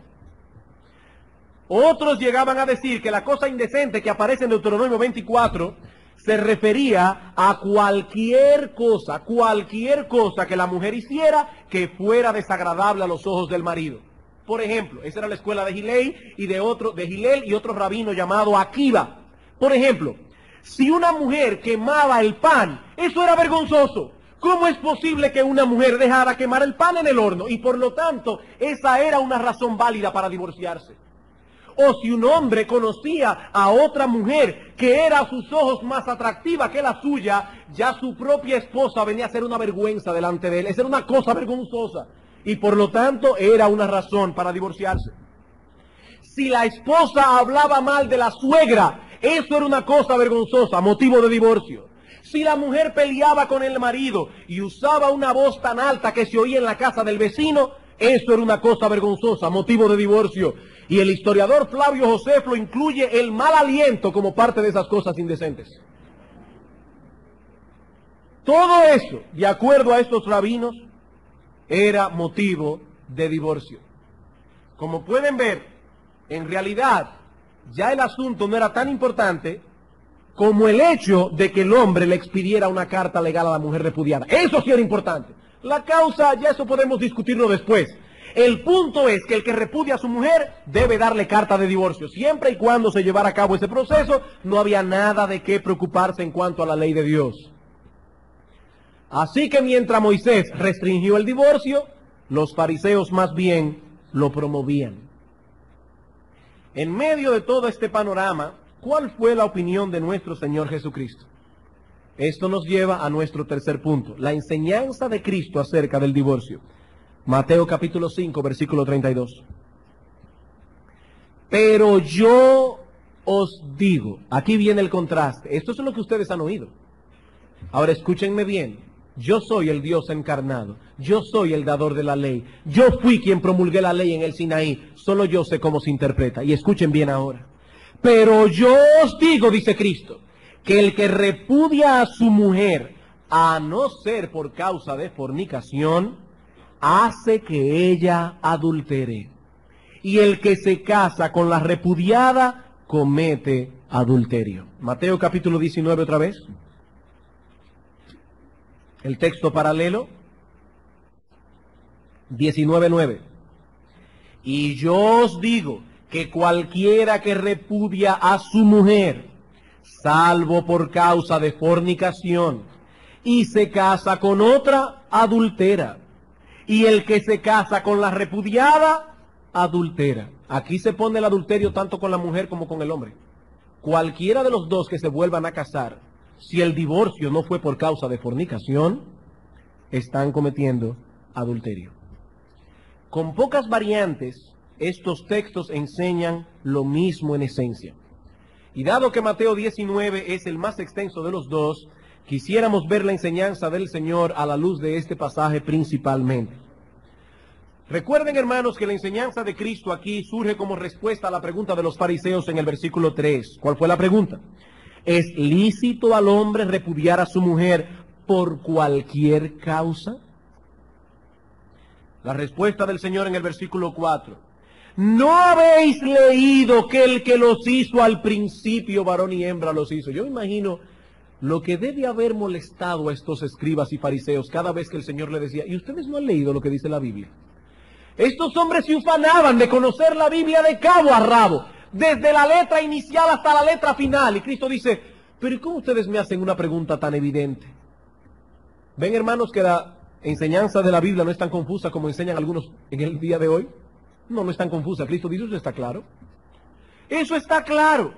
Otros llegaban a decir que la cosa indecente que aparece en Deuteronomio 24 se refería a cualquier cosa, cualquier cosa que la mujer hiciera que fuera desagradable a los ojos del marido. Por ejemplo, esa era la escuela de Gilei y de otro, de Gilel y otro rabino llamado Akiva. Por ejemplo, si una mujer quemaba el pan, eso era vergonzoso. ¿Cómo es posible que una mujer dejara quemar el pan en el horno? Y por lo tanto, esa era una razón válida para divorciarse. O si un hombre conocía a otra mujer que era a sus ojos más atractiva que la suya, ya su propia esposa venía a ser una vergüenza delante de él. Esa era una cosa vergonzosa y por lo tanto era una razón para divorciarse. Si la esposa hablaba mal de la suegra, eso era una cosa vergonzosa, motivo de divorcio. Si la mujer peleaba con el marido y usaba una voz tan alta que se oía en la casa del vecino, eso era una cosa vergonzosa, motivo de divorcio. Y el historiador Flavio Josefo incluye el mal aliento como parte de esas cosas indecentes. Todo eso, de acuerdo a estos rabinos, era motivo de divorcio. Como pueden ver, en realidad ya el asunto no era tan importante como el hecho de que el hombre le expidiera una carta legal a la mujer repudiada. Eso sí era importante. La causa, ya eso podemos discutirlo después. El punto es que el que repudia a su mujer debe darle carta de divorcio. Siempre y cuando se llevara a cabo ese proceso, no había nada de qué preocuparse en cuanto a la ley de Dios. Así que mientras Moisés restringió el divorcio, los fariseos más bien lo promovían. En medio de todo este panorama, ¿cuál fue la opinión de nuestro Señor Jesucristo? Esto nos lleva a nuestro tercer punto, la enseñanza de Cristo acerca del divorcio. Mateo capítulo 5, versículo 32. Pero yo os digo, aquí viene el contraste, esto es lo que ustedes han oído. Ahora escúchenme bien, yo soy el Dios encarnado. Yo soy el dador de la ley. Yo fui quien promulgué la ley en el Sinaí. Solo yo sé cómo se interpreta. Y escuchen bien ahora. Pero yo os digo, dice Cristo, que el que repudia a su mujer, a no ser por causa de fornicación, hace que ella adultere. Y el que se casa con la repudiada, comete adulterio. Mateo capítulo 19 otra vez. El texto paralelo, 19.9. Y yo os digo que cualquiera que repudia a su mujer, salvo por causa de fornicación, y se casa con otra, adultera. Y el que se casa con la repudiada, adultera. Aquí se pone el adulterio tanto con la mujer como con el hombre. Cualquiera de los dos que se vuelvan a casar si el divorcio no fue por causa de fornicación, están cometiendo adulterio. Con pocas variantes, estos textos enseñan lo mismo en esencia. Y dado que Mateo 19 es el más extenso de los dos, quisiéramos ver la enseñanza del Señor a la luz de este pasaje principalmente. Recuerden, hermanos, que la enseñanza de Cristo aquí surge como respuesta a la pregunta de los fariseos en el versículo 3. ¿Cuál fue la pregunta? ¿Es lícito al hombre repudiar a su mujer por cualquier causa? La respuesta del Señor en el versículo 4. ¿No habéis leído que el que los hizo al principio, varón y hembra, los hizo? Yo imagino lo que debe haber molestado a estos escribas y fariseos cada vez que el Señor le decía, ¿y ustedes no han leído lo que dice la Biblia? Estos hombres se ufanaban de conocer la Biblia de cabo a rabo, desde la letra inicial hasta la letra final. Y Cristo dice, pero ¿cómo ustedes me hacen una pregunta tan evidente? ¿Ven, hermanos, que la enseñanza de la Biblia no es tan confusa como enseñan algunos en el día de hoy? No, no es tan confusa. Cristo dice, eso está claro. Eso está claro.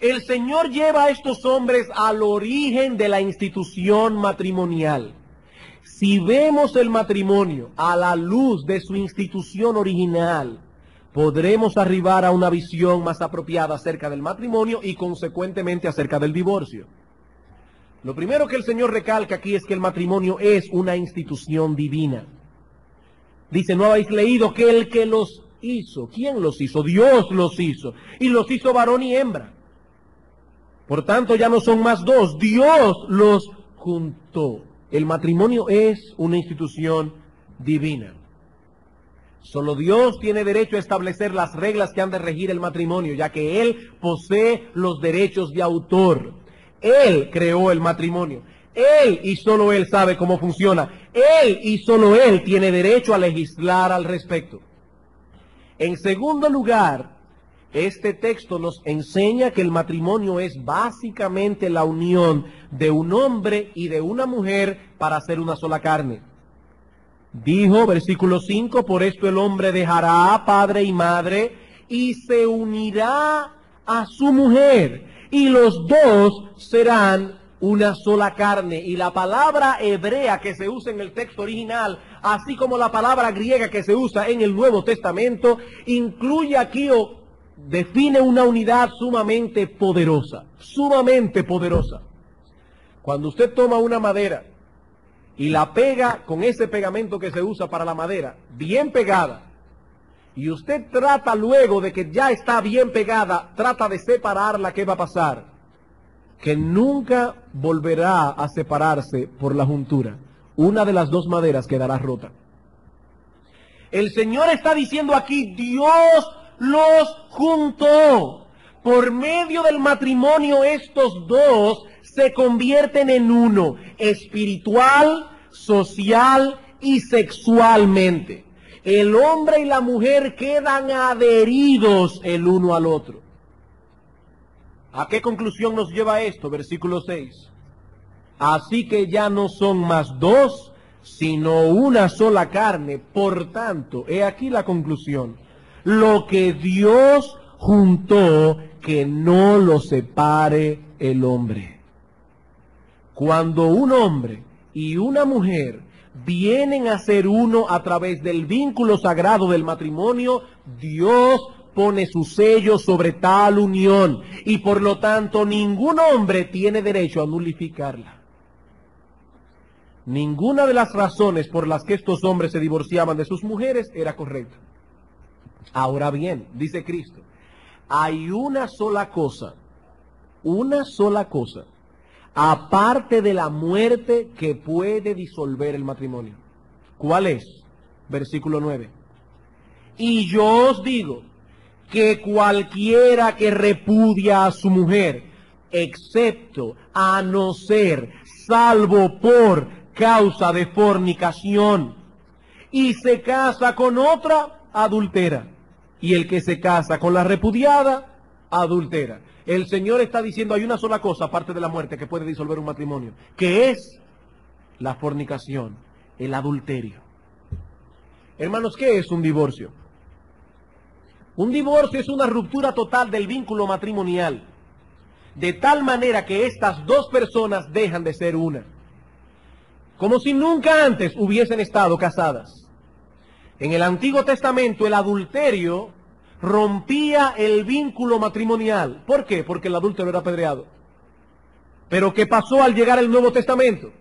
El Señor lleva a estos hombres al origen de la institución matrimonial. Si vemos el matrimonio a la luz de su institución original, podremos arribar a una visión más apropiada acerca del matrimonio y consecuentemente acerca del divorcio. Lo primero que el Señor recalca aquí es que el matrimonio es una institución divina. Dice, ¿no habéis leído que el que los hizo, ¿quién los hizo? Dios los hizo. Y los hizo varón y hembra. Por tanto, ya no son más dos, Dios los juntó. El matrimonio es una institución divina. Solo Dios tiene derecho a establecer las reglas que han de regir el matrimonio, ya que Él posee los derechos de autor. Él creó el matrimonio. Él y solo Él sabe cómo funciona. Él y solo Él tiene derecho a legislar al respecto. En segundo lugar, este texto nos enseña que el matrimonio es básicamente la unión de un hombre y de una mujer para hacer una sola carne. Dijo, versículo 5, por esto el hombre dejará a padre y madre y se unirá a su mujer y los dos serán una sola carne. Y la palabra hebrea que se usa en el texto original, así como la palabra griega que se usa en el Nuevo Testamento, incluye aquí o define una unidad sumamente poderosa, sumamente poderosa. Cuando usted toma una madera y la pega con ese pegamento que se usa para la madera, bien pegada, y usted trata luego de que ya está bien pegada, trata de separarla, ¿qué va a pasar? Que nunca volverá a separarse por la juntura. Una de las dos maderas quedará rota. El Señor está diciendo aquí, Dios los juntó. Por medio del matrimonio estos dos se convierten en uno, espiritual, social y sexualmente. El hombre y la mujer quedan adheridos el uno al otro. ¿A qué conclusión nos lleva esto? Versículo 6. Así que ya no son más dos, sino una sola carne. Por tanto, he aquí la conclusión lo que Dios juntó, que no lo separe el hombre. Cuando un hombre y una mujer vienen a ser uno a través del vínculo sagrado del matrimonio, Dios pone su sello sobre tal unión y por lo tanto ningún hombre tiene derecho a nulificarla. Ninguna de las razones por las que estos hombres se divorciaban de sus mujeres era correcta. Ahora bien, dice Cristo, hay una sola cosa, una sola cosa, aparte de la muerte que puede disolver el matrimonio. ¿Cuál es? Versículo 9. Y yo os digo que cualquiera que repudia a su mujer, excepto a no ser salvo por causa de fornicación, y se casa con otra, adultera y el que se casa con la repudiada, adultera. El Señor está diciendo, hay una sola cosa, aparte de la muerte, que puede disolver un matrimonio, que es la fornicación, el adulterio. Hermanos, ¿qué es un divorcio? Un divorcio es una ruptura total del vínculo matrimonial, de tal manera que estas dos personas dejan de ser una, como si nunca antes hubiesen estado casadas. En el Antiguo Testamento el adulterio rompía el vínculo matrimonial. ¿Por qué? Porque el adúltero era apedreado. Pero ¿qué pasó al llegar el Nuevo Testamento?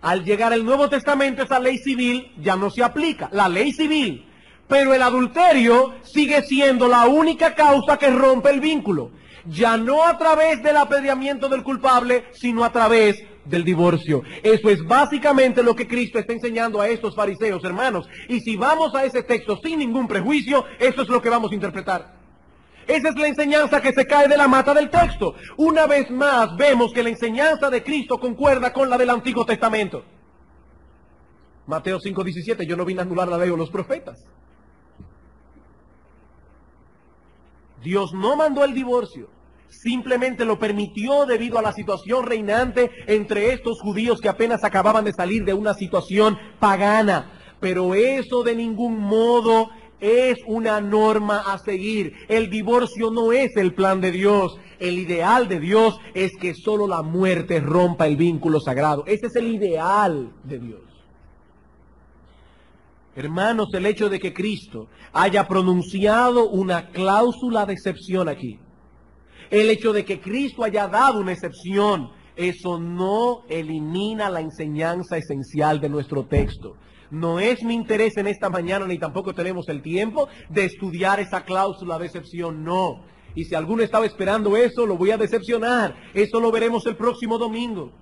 Al llegar el Nuevo Testamento esa ley civil ya no se aplica, la ley civil. Pero el adulterio sigue siendo la única causa que rompe el vínculo. Ya no a través del apedreamiento del culpable, sino a través del divorcio. Eso es básicamente lo que Cristo está enseñando a estos fariseos, hermanos. Y si vamos a ese texto sin ningún prejuicio, eso es lo que vamos a interpretar. Esa es la enseñanza que se cae de la mata del texto. Una vez más vemos que la enseñanza de Cristo concuerda con la del Antiguo Testamento. Mateo 5:17, yo no vine a anular la ley o los profetas. Dios no mandó el divorcio simplemente lo permitió debido a la situación reinante entre estos judíos que apenas acababan de salir de una situación pagana. Pero eso de ningún modo es una norma a seguir. El divorcio no es el plan de Dios. El ideal de Dios es que solo la muerte rompa el vínculo sagrado. Ese es el ideal de Dios. Hermanos, el hecho de que Cristo haya pronunciado una cláusula de excepción aquí, el hecho de que Cristo haya dado una excepción, eso no elimina la enseñanza esencial de nuestro texto. No es mi interés en esta mañana, ni tampoco tenemos el tiempo de estudiar esa cláusula de excepción, no. Y si alguno estaba esperando eso, lo voy a decepcionar. Eso lo veremos el próximo domingo.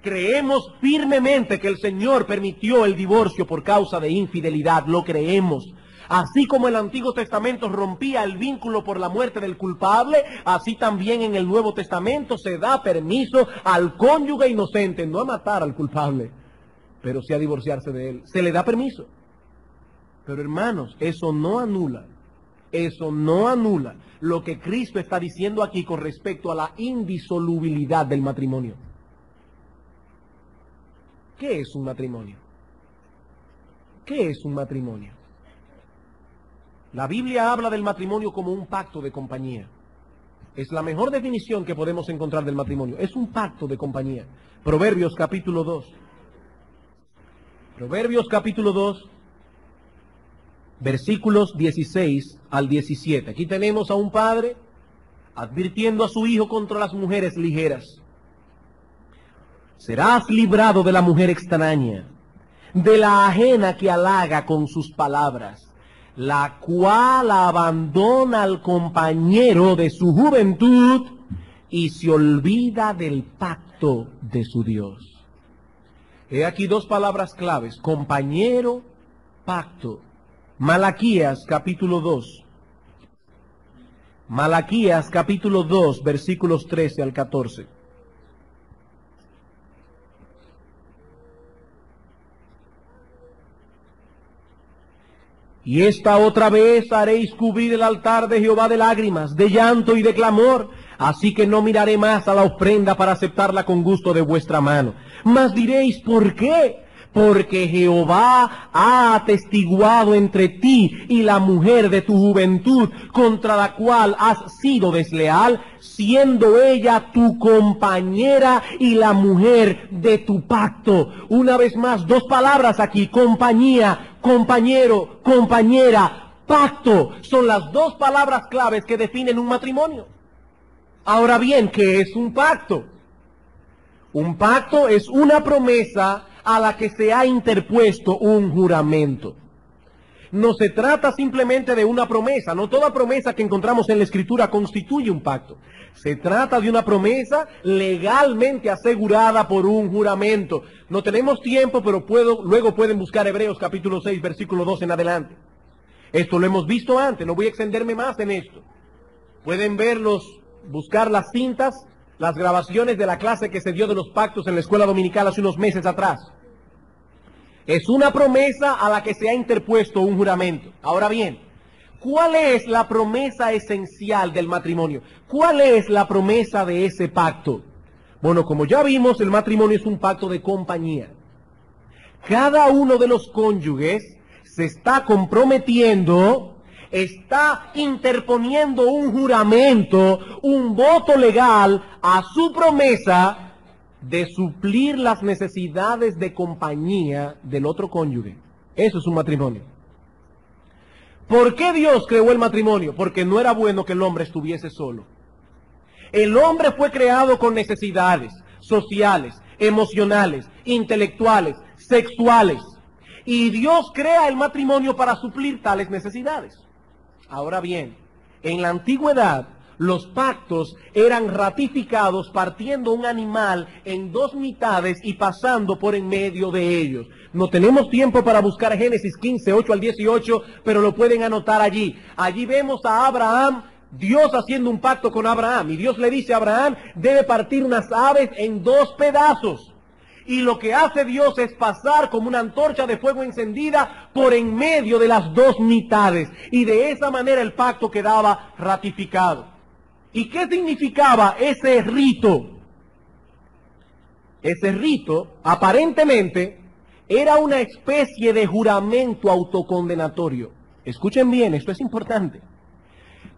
Creemos firmemente que el Señor permitió el divorcio por causa de infidelidad, lo creemos. Así como el Antiguo Testamento rompía el vínculo por la muerte del culpable, así también en el Nuevo Testamento se da permiso al cónyuge inocente, no a matar al culpable, pero sí a divorciarse de él. Se le da permiso. Pero hermanos, eso no anula, eso no anula lo que Cristo está diciendo aquí con respecto a la indisolubilidad del matrimonio. ¿Qué es un matrimonio? ¿Qué es un matrimonio? La Biblia habla del matrimonio como un pacto de compañía. Es la mejor definición que podemos encontrar del matrimonio. Es un pacto de compañía. Proverbios capítulo 2. Proverbios capítulo 2, versículos 16 al 17. Aquí tenemos a un padre advirtiendo a su hijo contra las mujeres ligeras. Serás librado de la mujer extraña, de la ajena que halaga con sus palabras, la cual abandona al compañero de su juventud y se olvida del pacto de su Dios. He aquí dos palabras claves, compañero, pacto. Malaquías capítulo 2. Malaquías capítulo 2, versículos 13 al 14. Y esta otra vez haréis cubrir el altar de Jehová de lágrimas, de llanto y de clamor, así que no miraré más a la ofrenda para aceptarla con gusto de vuestra mano. Mas diréis, ¿por qué? Porque Jehová ha atestiguado entre ti y la mujer de tu juventud, contra la cual has sido desleal, siendo ella tu compañera y la mujer de tu pacto. Una vez más, dos palabras aquí, compañía, compañero, compañera, pacto. Son las dos palabras claves que definen un matrimonio. Ahora bien, ¿qué es un pacto? Un pacto es una promesa a la que se ha interpuesto un juramento. No se trata simplemente de una promesa, no toda promesa que encontramos en la escritura constituye un pacto. Se trata de una promesa legalmente asegurada por un juramento. No tenemos tiempo, pero puedo, luego pueden buscar Hebreos capítulo 6, versículo 2 en adelante. Esto lo hemos visto antes, no voy a extenderme más en esto. Pueden verlos, buscar las cintas las grabaciones de la clase que se dio de los pactos en la escuela dominical hace unos meses atrás. Es una promesa a la que se ha interpuesto un juramento. Ahora bien, ¿cuál es la promesa esencial del matrimonio? ¿Cuál es la promesa de ese pacto? Bueno, como ya vimos, el matrimonio es un pacto de compañía. Cada uno de los cónyuges se está comprometiendo está interponiendo un juramento, un voto legal a su promesa de suplir las necesidades de compañía del otro cónyuge. Eso es un matrimonio. ¿Por qué Dios creó el matrimonio? Porque no era bueno que el hombre estuviese solo. El hombre fue creado con necesidades sociales, emocionales, intelectuales, sexuales. Y Dios crea el matrimonio para suplir tales necesidades. Ahora bien, en la antigüedad los pactos eran ratificados partiendo un animal en dos mitades y pasando por en medio de ellos. No tenemos tiempo para buscar Génesis 15, 8 al 18, pero lo pueden anotar allí. Allí vemos a Abraham, Dios haciendo un pacto con Abraham. Y Dios le dice a Abraham, debe partir unas aves en dos pedazos. Y lo que hace Dios es pasar como una antorcha de fuego encendida por en medio de las dos mitades. Y de esa manera el pacto quedaba ratificado. ¿Y qué significaba ese rito? Ese rito aparentemente era una especie de juramento autocondenatorio. Escuchen bien, esto es importante.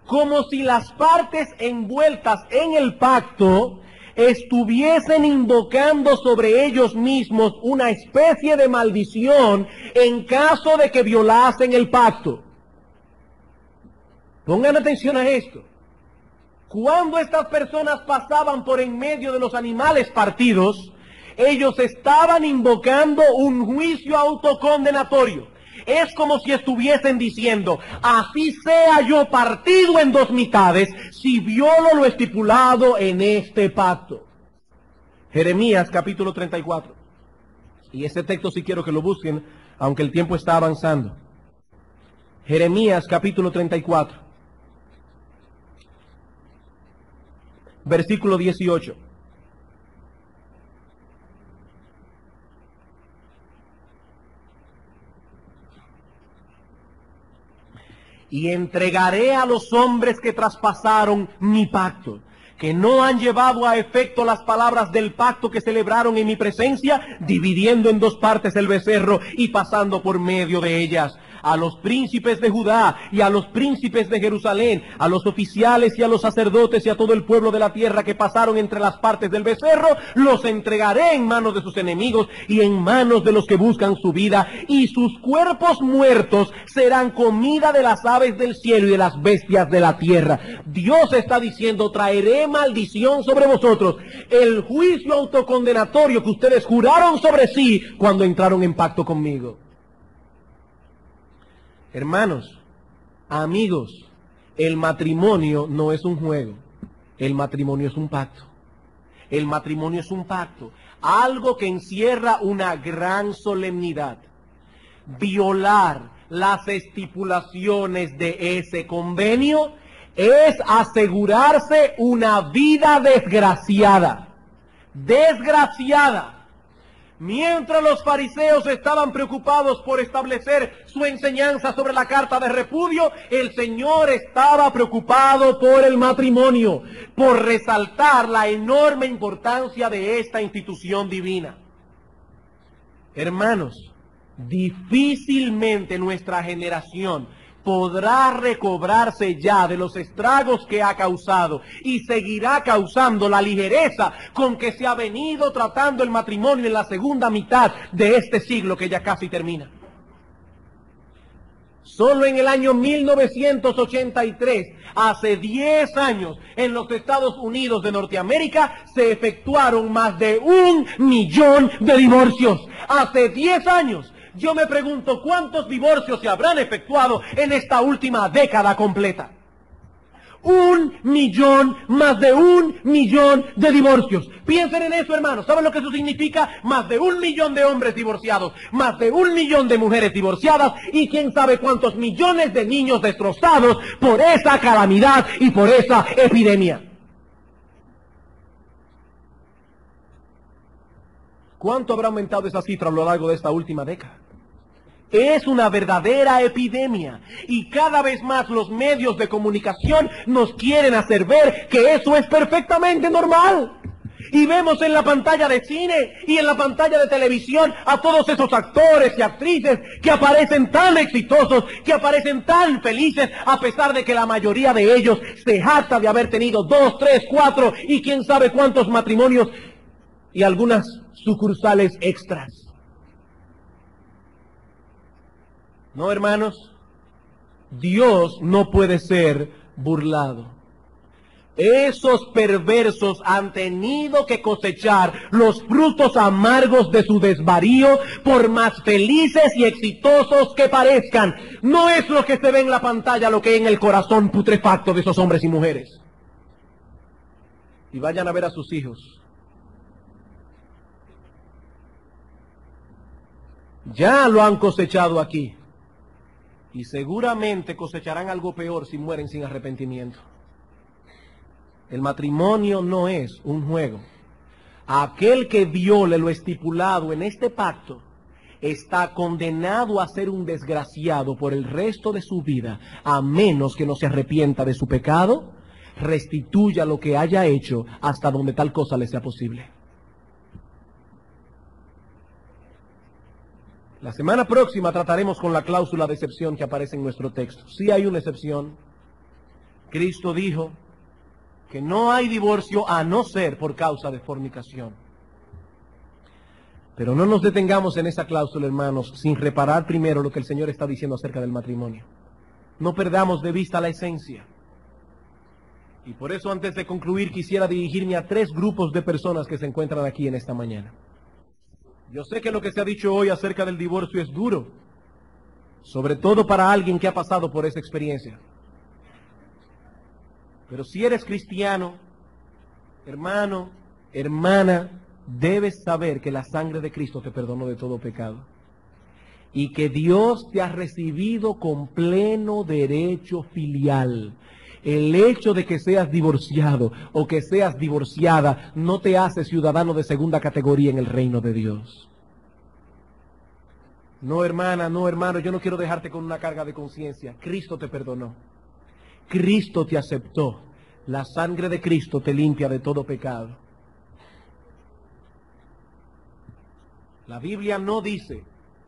Como si las partes envueltas en el pacto estuviesen invocando sobre ellos mismos una especie de maldición en caso de que violasen el pacto. Pongan atención a esto. Cuando estas personas pasaban por en medio de los animales partidos, ellos estaban invocando un juicio autocondenatorio. Es como si estuviesen diciendo, así sea yo partido en dos mitades, si violo lo estipulado en este pacto. Jeremías capítulo 34. Y ese texto sí quiero que lo busquen, aunque el tiempo está avanzando. Jeremías capítulo 34. Versículo 18. y entregaré a los hombres que traspasaron mi pacto, que no han llevado a efecto las palabras del pacto que celebraron en mi presencia, dividiendo en dos partes el becerro y pasando por medio de ellas a los príncipes de Judá y a los príncipes de Jerusalén, a los oficiales y a los sacerdotes y a todo el pueblo de la tierra que pasaron entre las partes del becerro, los entregaré en manos de sus enemigos y en manos de los que buscan su vida, y sus cuerpos muertos serán comida de las aves del cielo y de las bestias de la tierra. Dios está diciendo, traeré maldición sobre vosotros, el juicio autocondenatorio que ustedes juraron sobre sí cuando entraron en pacto conmigo. Hermanos, amigos, el matrimonio no es un juego, el matrimonio es un pacto. El matrimonio es un pacto, algo que encierra una gran solemnidad. Violar las estipulaciones de ese convenio es asegurarse una vida desgraciada. Desgraciada. Mientras los fariseos estaban preocupados por establecer su enseñanza sobre la carta de repudio, el Señor estaba preocupado por el matrimonio, por resaltar la enorme importancia de esta institución divina. Hermanos, difícilmente nuestra generación podrá recobrarse ya de los estragos que ha causado y seguirá causando la ligereza con que se ha venido tratando el matrimonio en la segunda mitad de este siglo que ya casi termina. Solo en el año 1983, hace 10 años, en los Estados Unidos de Norteamérica se efectuaron más de un millón de divorcios. Hace 10 años yo me pregunto cuántos divorcios se habrán efectuado en esta última década completa. Un millón, más de un millón de divorcios. Piensen en eso, hermanos. ¿Saben lo que eso significa? Más de un millón de hombres divorciados, más de un millón de mujeres divorciadas y quién sabe cuántos millones de niños destrozados por esa calamidad y por esa epidemia. ¿Cuánto habrá aumentado esa cifra a lo largo de esta última década? Es una verdadera epidemia y cada vez más los medios de comunicación nos quieren hacer ver que eso es perfectamente normal. Y vemos en la pantalla de cine y en la pantalla de televisión a todos esos actores y actrices que aparecen tan exitosos, que aparecen tan felices, a pesar de que la mayoría de ellos se jacta de haber tenido dos, tres, cuatro y quién sabe cuántos matrimonios y algunas sucursales extras. No, hermanos, Dios no puede ser burlado. Esos perversos han tenido que cosechar los frutos amargos de su desvarío, por más felices y exitosos que parezcan. No es lo que se ve en la pantalla, lo que hay en el corazón putrefacto de esos hombres y mujeres. Y vayan a ver a sus hijos. Ya lo han cosechado aquí. Y seguramente cosecharán algo peor si mueren sin arrepentimiento. El matrimonio no es un juego. aquel que viole lo estipulado en este pacto está condenado a ser un desgraciado por el resto de su vida, a menos que no se arrepienta de su pecado, restituya lo que haya hecho hasta donde tal cosa le sea posible. La semana próxima trataremos con la cláusula de excepción que aparece en nuestro texto. Si hay una excepción. Cristo dijo que no hay divorcio a no ser por causa de fornicación. Pero no nos detengamos en esa cláusula, hermanos, sin reparar primero lo que el Señor está diciendo acerca del matrimonio. No perdamos de vista la esencia. Y por eso antes de concluir quisiera dirigirme a tres grupos de personas que se encuentran aquí en esta mañana. Yo sé que lo que se ha dicho hoy acerca del divorcio es duro, sobre todo para alguien que ha pasado por esa experiencia. Pero si eres cristiano, hermano, hermana, debes saber que la sangre de Cristo te perdonó de todo pecado. Y que Dios te ha recibido con pleno derecho filial. El hecho de que seas divorciado o que seas divorciada no te hace ciudadano de segunda categoría en el reino de Dios. No, hermana, no, hermano, yo no quiero dejarte con una carga de conciencia. Cristo te perdonó. Cristo te aceptó. La sangre de Cristo te limpia de todo pecado. La Biblia no dice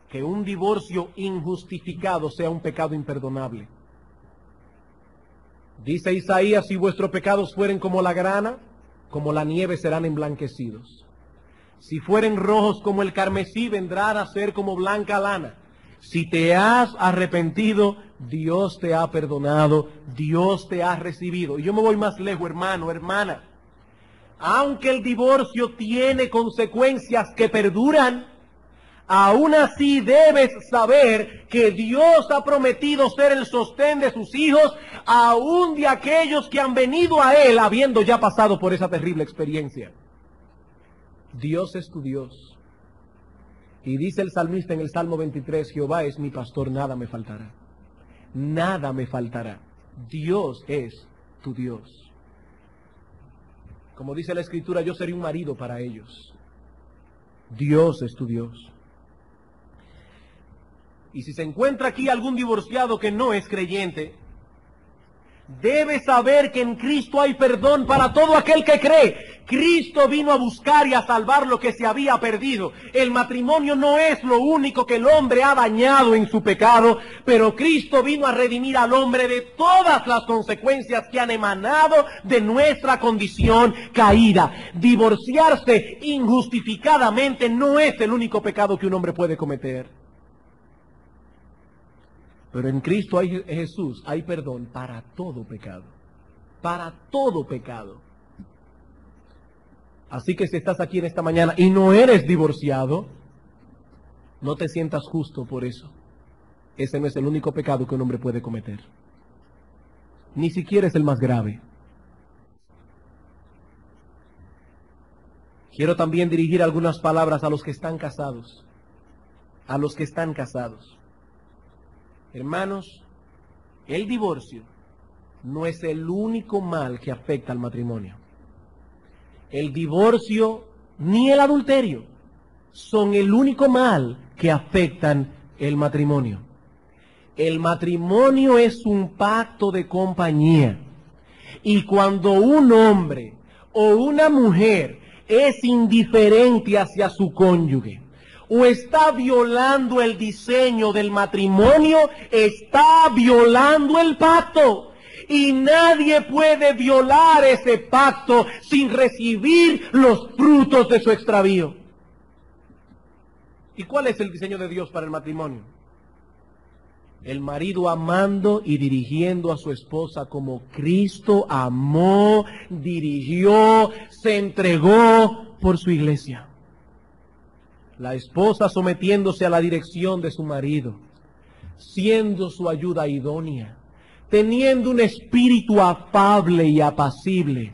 que un divorcio injustificado sea un pecado imperdonable. Dice Isaías, si vuestros pecados fueren como la grana, como la nieve serán emblanquecidos. Si fueren rojos como el carmesí, vendrán a ser como blanca lana. Si te has arrepentido, Dios te ha perdonado, Dios te ha recibido. Y yo me voy más lejos, hermano, hermana. Aunque el divorcio tiene consecuencias que perduran, Aún así debes saber que Dios ha prometido ser el sostén de sus hijos, aún de aquellos que han venido a Él habiendo ya pasado por esa terrible experiencia. Dios es tu Dios. Y dice el salmista en el Salmo 23, Jehová es mi pastor, nada me faltará. Nada me faltará. Dios es tu Dios. Como dice la Escritura, yo seré un marido para ellos. Dios es tu Dios. Y si se encuentra aquí algún divorciado que no es creyente, debe saber que en Cristo hay perdón para todo aquel que cree. Cristo vino a buscar y a salvar lo que se había perdido. El matrimonio no es lo único que el hombre ha dañado en su pecado, pero Cristo vino a redimir al hombre de todas las consecuencias que han emanado de nuestra condición caída. Divorciarse injustificadamente no es el único pecado que un hombre puede cometer. Pero en Cristo hay, Jesús hay perdón para todo pecado. Para todo pecado. Así que si estás aquí en esta mañana y no eres divorciado, no te sientas justo por eso. Ese no es el único pecado que un hombre puede cometer. Ni siquiera es el más grave. Quiero también dirigir algunas palabras a los que están casados. A los que están casados. Hermanos, el divorcio no es el único mal que afecta al matrimonio. El divorcio ni el adulterio son el único mal que afectan el matrimonio. El matrimonio es un pacto de compañía. Y cuando un hombre o una mujer es indiferente hacia su cónyuge, o está violando el diseño del matrimonio, está violando el pacto. Y nadie puede violar ese pacto sin recibir los frutos de su extravío. ¿Y cuál es el diseño de Dios para el matrimonio? El marido amando y dirigiendo a su esposa como Cristo amó, dirigió, se entregó por su iglesia la esposa sometiéndose a la dirección de su marido, siendo su ayuda idónea, teniendo un espíritu afable y apacible,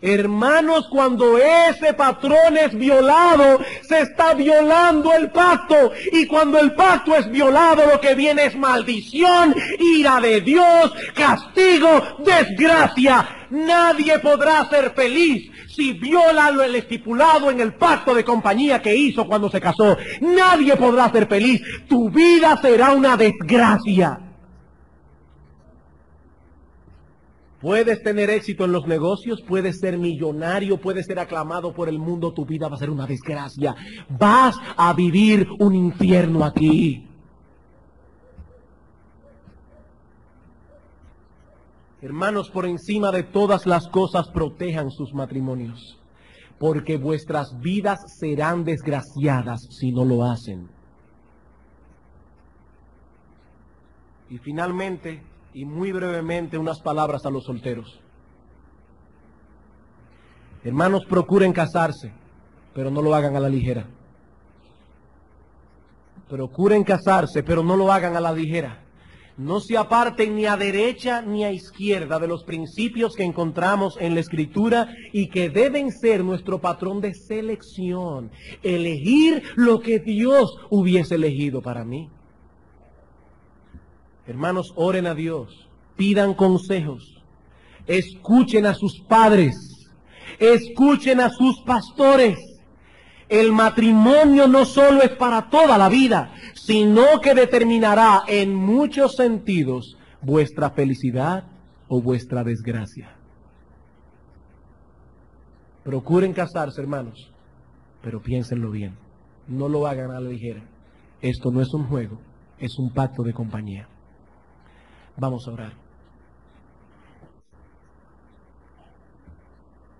Hermanos, cuando ese patrón es violado, se está violando el pacto. Y cuando el pacto es violado, lo que viene es maldición, ira de Dios, castigo, desgracia. Nadie podrá ser feliz si viola lo estipulado en el pacto de compañía que hizo cuando se casó. Nadie podrá ser feliz. Tu vida será una desgracia. Puedes tener éxito en los negocios, puedes ser millonario, puedes ser aclamado por el mundo, tu vida va a ser una desgracia. Vas a vivir un infierno aquí. Hermanos, por encima de todas las cosas, protejan sus matrimonios, porque vuestras vidas serán desgraciadas si no lo hacen. Y finalmente, y muy brevemente, unas palabras a los solteros. Hermanos, procuren casarse, pero no lo hagan a la ligera. Procuren casarse, pero no lo hagan a la ligera no se aparten ni a derecha ni a izquierda de los principios que encontramos en la Escritura y que deben ser nuestro patrón de selección. Elegir lo que Dios hubiese elegido para mí. Hermanos, oren a Dios, pidan consejos, escuchen a sus padres, escuchen a sus pastores. El matrimonio no solo es para toda la vida, sino que determinará en muchos sentidos vuestra felicidad o vuestra desgracia. Procuren casarse, hermanos, pero piénsenlo bien. No lo hagan a la ligera. Esto no es un juego, es un pacto de compañía. Vamos a orar.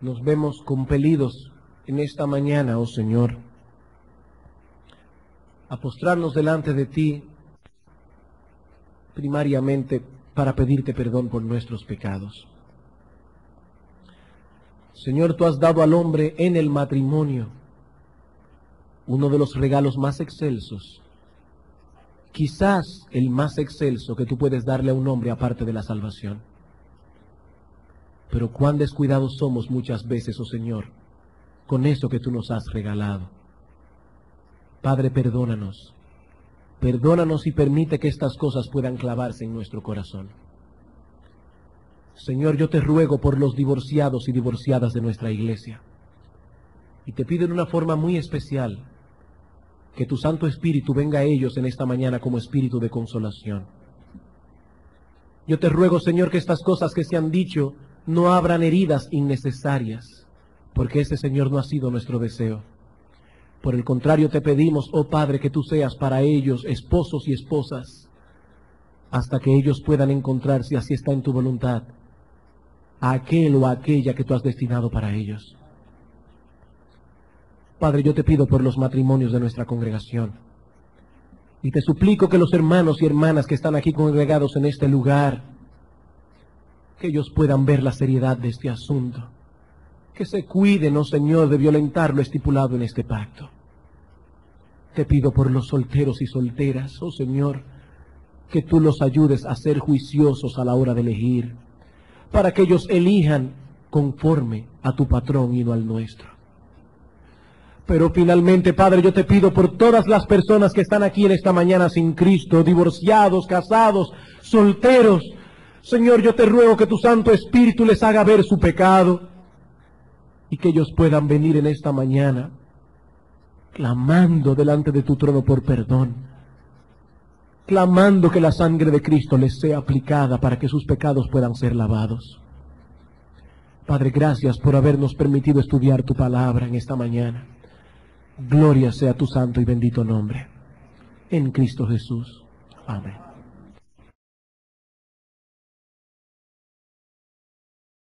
Nos vemos compelidos en esta mañana, oh Señor a postrarnos delante de ti primariamente para pedirte perdón por nuestros pecados. Señor, tú has dado al hombre en el matrimonio uno de los regalos más excelsos, quizás el más excelso que tú puedes darle a un hombre aparte de la salvación. Pero cuán descuidados somos muchas veces, oh Señor, con eso que tú nos has regalado. Padre, perdónanos. Perdónanos y permite que estas cosas puedan clavarse en nuestro corazón. Señor, yo te ruego por los divorciados y divorciadas de nuestra iglesia. Y te pido en una forma muy especial que tu Santo Espíritu venga a ellos en esta mañana como espíritu de consolación. Yo te ruego, Señor, que estas cosas que se han dicho no abran heridas innecesarias, porque ese, Señor, no ha sido nuestro deseo. Por el contrario, te pedimos, oh Padre, que tú seas para ellos esposos y esposas, hasta que ellos puedan encontrar, si así está en tu voluntad, a aquel o a aquella que tú has destinado para ellos. Padre, yo te pido por los matrimonios de nuestra congregación. Y te suplico que los hermanos y hermanas que están aquí congregados en este lugar, que ellos puedan ver la seriedad de este asunto que se cuiden, oh Señor, de violentar lo estipulado en este pacto. Te pido por los solteros y solteras, oh Señor, que tú los ayudes a ser juiciosos a la hora de elegir, para que ellos elijan conforme a tu patrón y no al nuestro. Pero finalmente, Padre, yo te pido por todas las personas que están aquí en esta mañana sin Cristo, divorciados, casados, solteros. Señor, yo te ruego que tu Santo Espíritu les haga ver su pecado, y que ellos puedan venir en esta mañana clamando delante de tu trono por perdón, clamando que la sangre de Cristo les sea aplicada para que sus pecados puedan ser lavados. Padre, gracias por habernos permitido estudiar tu palabra en esta mañana. Gloria sea tu santo y bendito nombre. En Cristo Jesús. Amén.